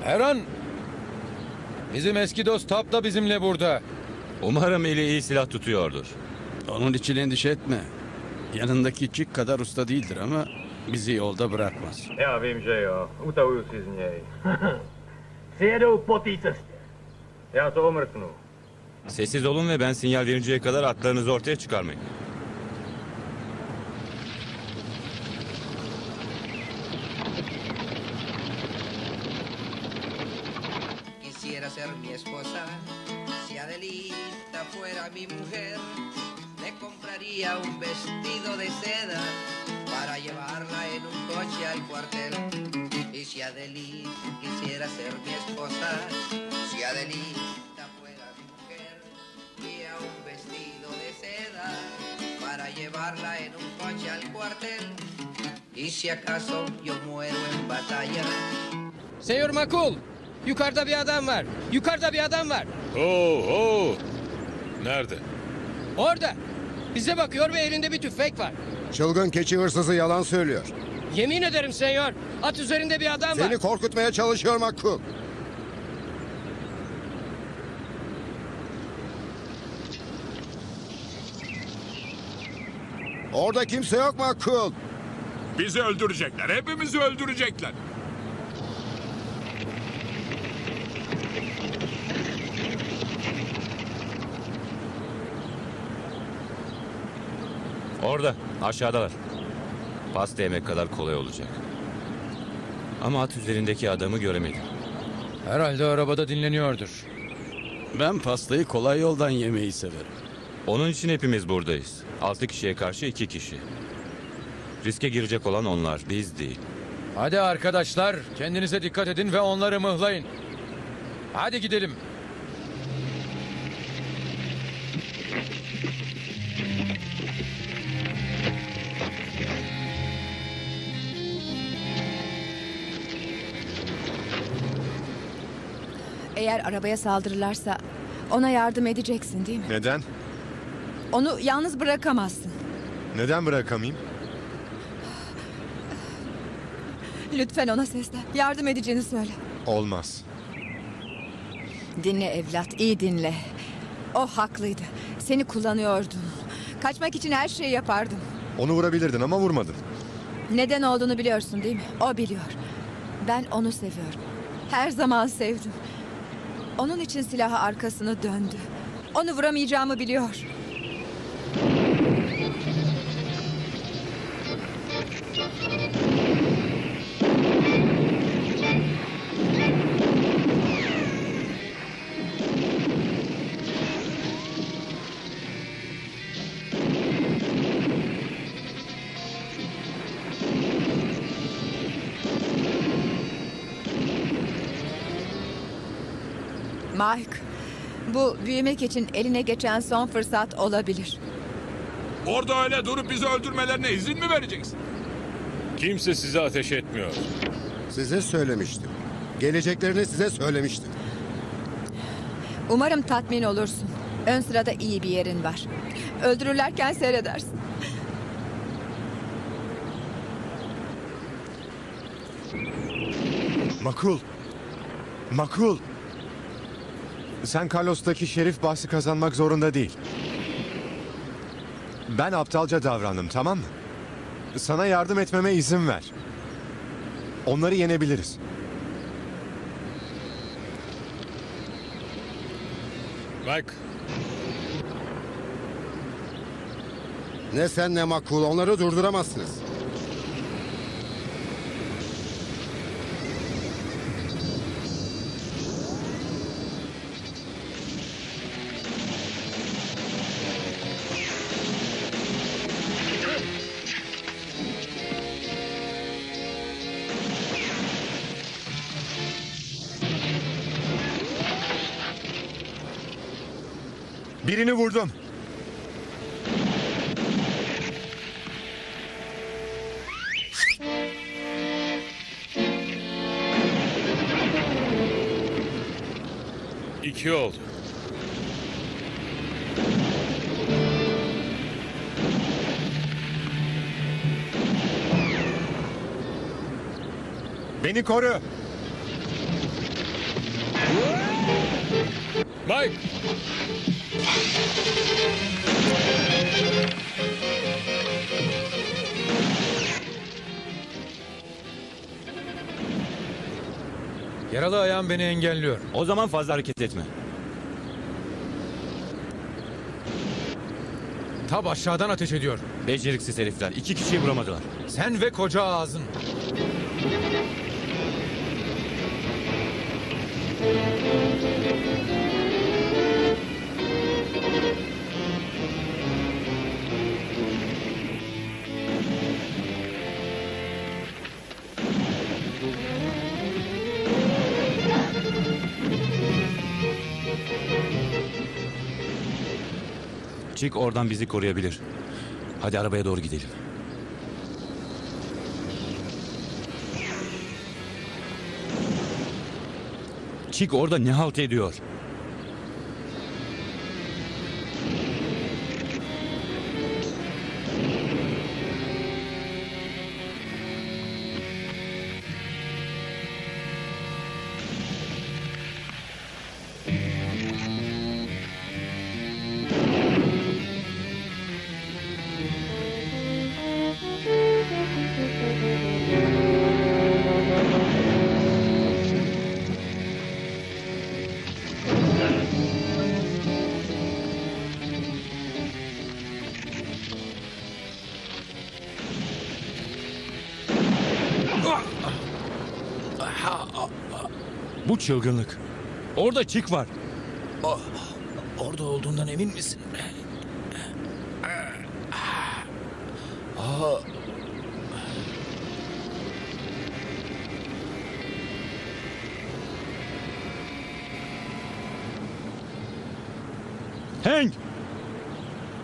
Speaker 10: Aaron! Bizim eski dost Tap da bizimle burada.
Speaker 11: Umarım eli iyi silah tutuyordur.
Speaker 18: Onun için endişe etme. Yanındaki çik kadar usta değildir ama bizi yolda bırakmaz.
Speaker 16: Ja vím, že jo. Utahuju si z něj. si [LAUGHS] jedou po té cestě. Já to omrknu.
Speaker 11: Sessiz olun ve ben sinyal verinceye kadar atlarınızı ortaya çıkarmayın.
Speaker 15: Haría un vestido de seda para llevarla en un coche al cuartel. Y si acaso yo muero en batalla,
Speaker 12: Señor Makul, yukarıda bir adam var. Yukarıda bir adam var.
Speaker 1: Oo, oo. Nerede?
Speaker 12: Orada. Bize bakıyor ve elinde bir tüfek var.
Speaker 9: Çılgın keçi hırsızı yalan söylüyor.
Speaker 12: Yemin ederim senyor. At üzerinde bir adam var.
Speaker 9: Seni korkutmaya çalışıyor Makul. Orada kimse yok Makul.
Speaker 3: Bizi öldürecekler. Hepimizi öldürecekler.
Speaker 11: Orada, aşağıdalar. Pasta yemek kadar kolay olacak. Ama at üzerindeki adamı göremedim.
Speaker 10: Herhalde arabada dinleniyordur.
Speaker 18: Ben pastayı kolay yoldan yemeyi severim.
Speaker 11: Onun için hepimiz buradayız. Altı kişiye karşı iki kişi. Riske girecek olan onlar, biz değil.
Speaker 10: Hadi arkadaşlar, kendinize dikkat edin ve onları mıhlayın. Hadi gidelim.
Speaker 14: Eğer arabaya saldırırlarsa ona yardım edeceksin değil mi?
Speaker 2: Neden?
Speaker 14: Onu yalnız bırakamazsın.
Speaker 2: Neden bırakamayayım?
Speaker 14: Lütfen ona seslen. Yardım edeceğini söyle.
Speaker 2: Olmaz.
Speaker 14: Dinle evlat, iyi dinle. O haklıydı. Seni kullanıyordum. Kaçmak için her şeyi yapardım.
Speaker 2: Onu vurabilirdin ama vurmadın.
Speaker 14: Neden olduğunu biliyorsun değil mi? O biliyor. Ben onu seviyorum. Her zaman sevdim. Onun için silahı arkasını döndü. Onu vuramayacağımı biliyor. Mike, bu büyümek için eline geçen son fırsat olabilir.
Speaker 3: Orada öyle durup bizi öldürmelerine izin mi vereceksin?
Speaker 1: Kimse size ateş etmiyor.
Speaker 9: Size söylemiştim. Geleceklerini size söylemiştim.
Speaker 14: Umarım tatmin olursun. Ön sırada iyi bir yerin var. Öldürürlerken seyredersin.
Speaker 2: Makul. Makul. Sen Carlos'taki şerif bahsi kazanmak zorunda değil. Ben aptalca davrandım tamam mı? Sana yardım etmeme izin ver. Onları yenebiliriz.
Speaker 1: Mike,
Speaker 9: Ne sen ne Makul onları durduramazsınız.
Speaker 2: Beni koru.
Speaker 1: Mike!
Speaker 11: Yaralı ayağım beni engelliyor. O zaman fazla hareket etme. Tab aşağıdan ateş ediyor. Beceriksiz herifler. İki kişiyi vuramadılar. Sen ve koca ağzın. Çık oradan bizi koruyabilir. Hadi arabaya doğru gidelim. Çık orada ne halt ediyor? Çılgınlık. Orada çık var.
Speaker 4: Orada olduğundan emin misin? Aa,
Speaker 11: Hank!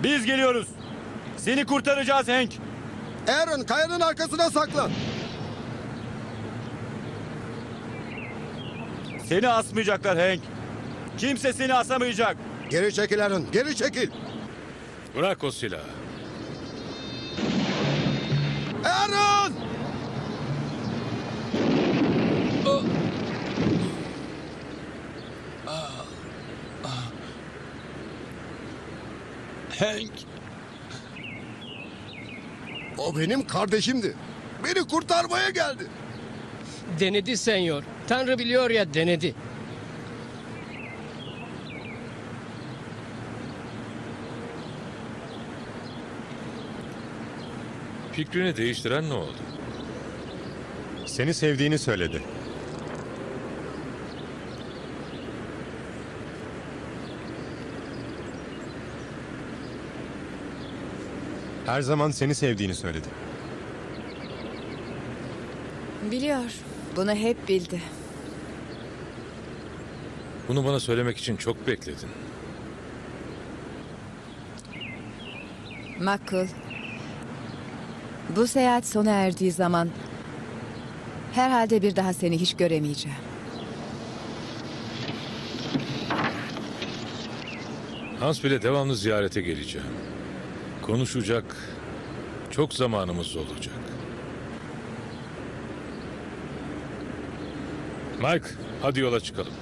Speaker 11: Biz geliyoruz. Seni kurtaracağız Hank.
Speaker 9: Aaron kayanın arkasına saklan.
Speaker 11: Seni asmayacaklar Hank. Kimse seni asamayacak.
Speaker 9: Geri çekil Aaron, geri çekil.
Speaker 1: Bırak o silahı.
Speaker 9: Aaron!
Speaker 4: Hank.
Speaker 9: O benim kardeşimdi. Beni kurtarmaya geldi.
Speaker 12: Denedi senyor. Tanrı biliyor ya denedi.
Speaker 1: Fikrini değiştiren ne oldu?
Speaker 2: Seni sevdiğini söyledi. Her zaman seni sevdiğini söyledi.
Speaker 14: Biliyor. Bunu hep bildi.
Speaker 1: Bunu bana söylemek için çok bekledin.
Speaker 14: Makul. Bu seyahat sona erdiği zaman herhalde bir daha seni hiç göremeyeceğim.
Speaker 1: Hans bile devamlı ziyarete geleceğim. Konuşacak çok zamanımız olacak. Mike, hadi yola çıkalım.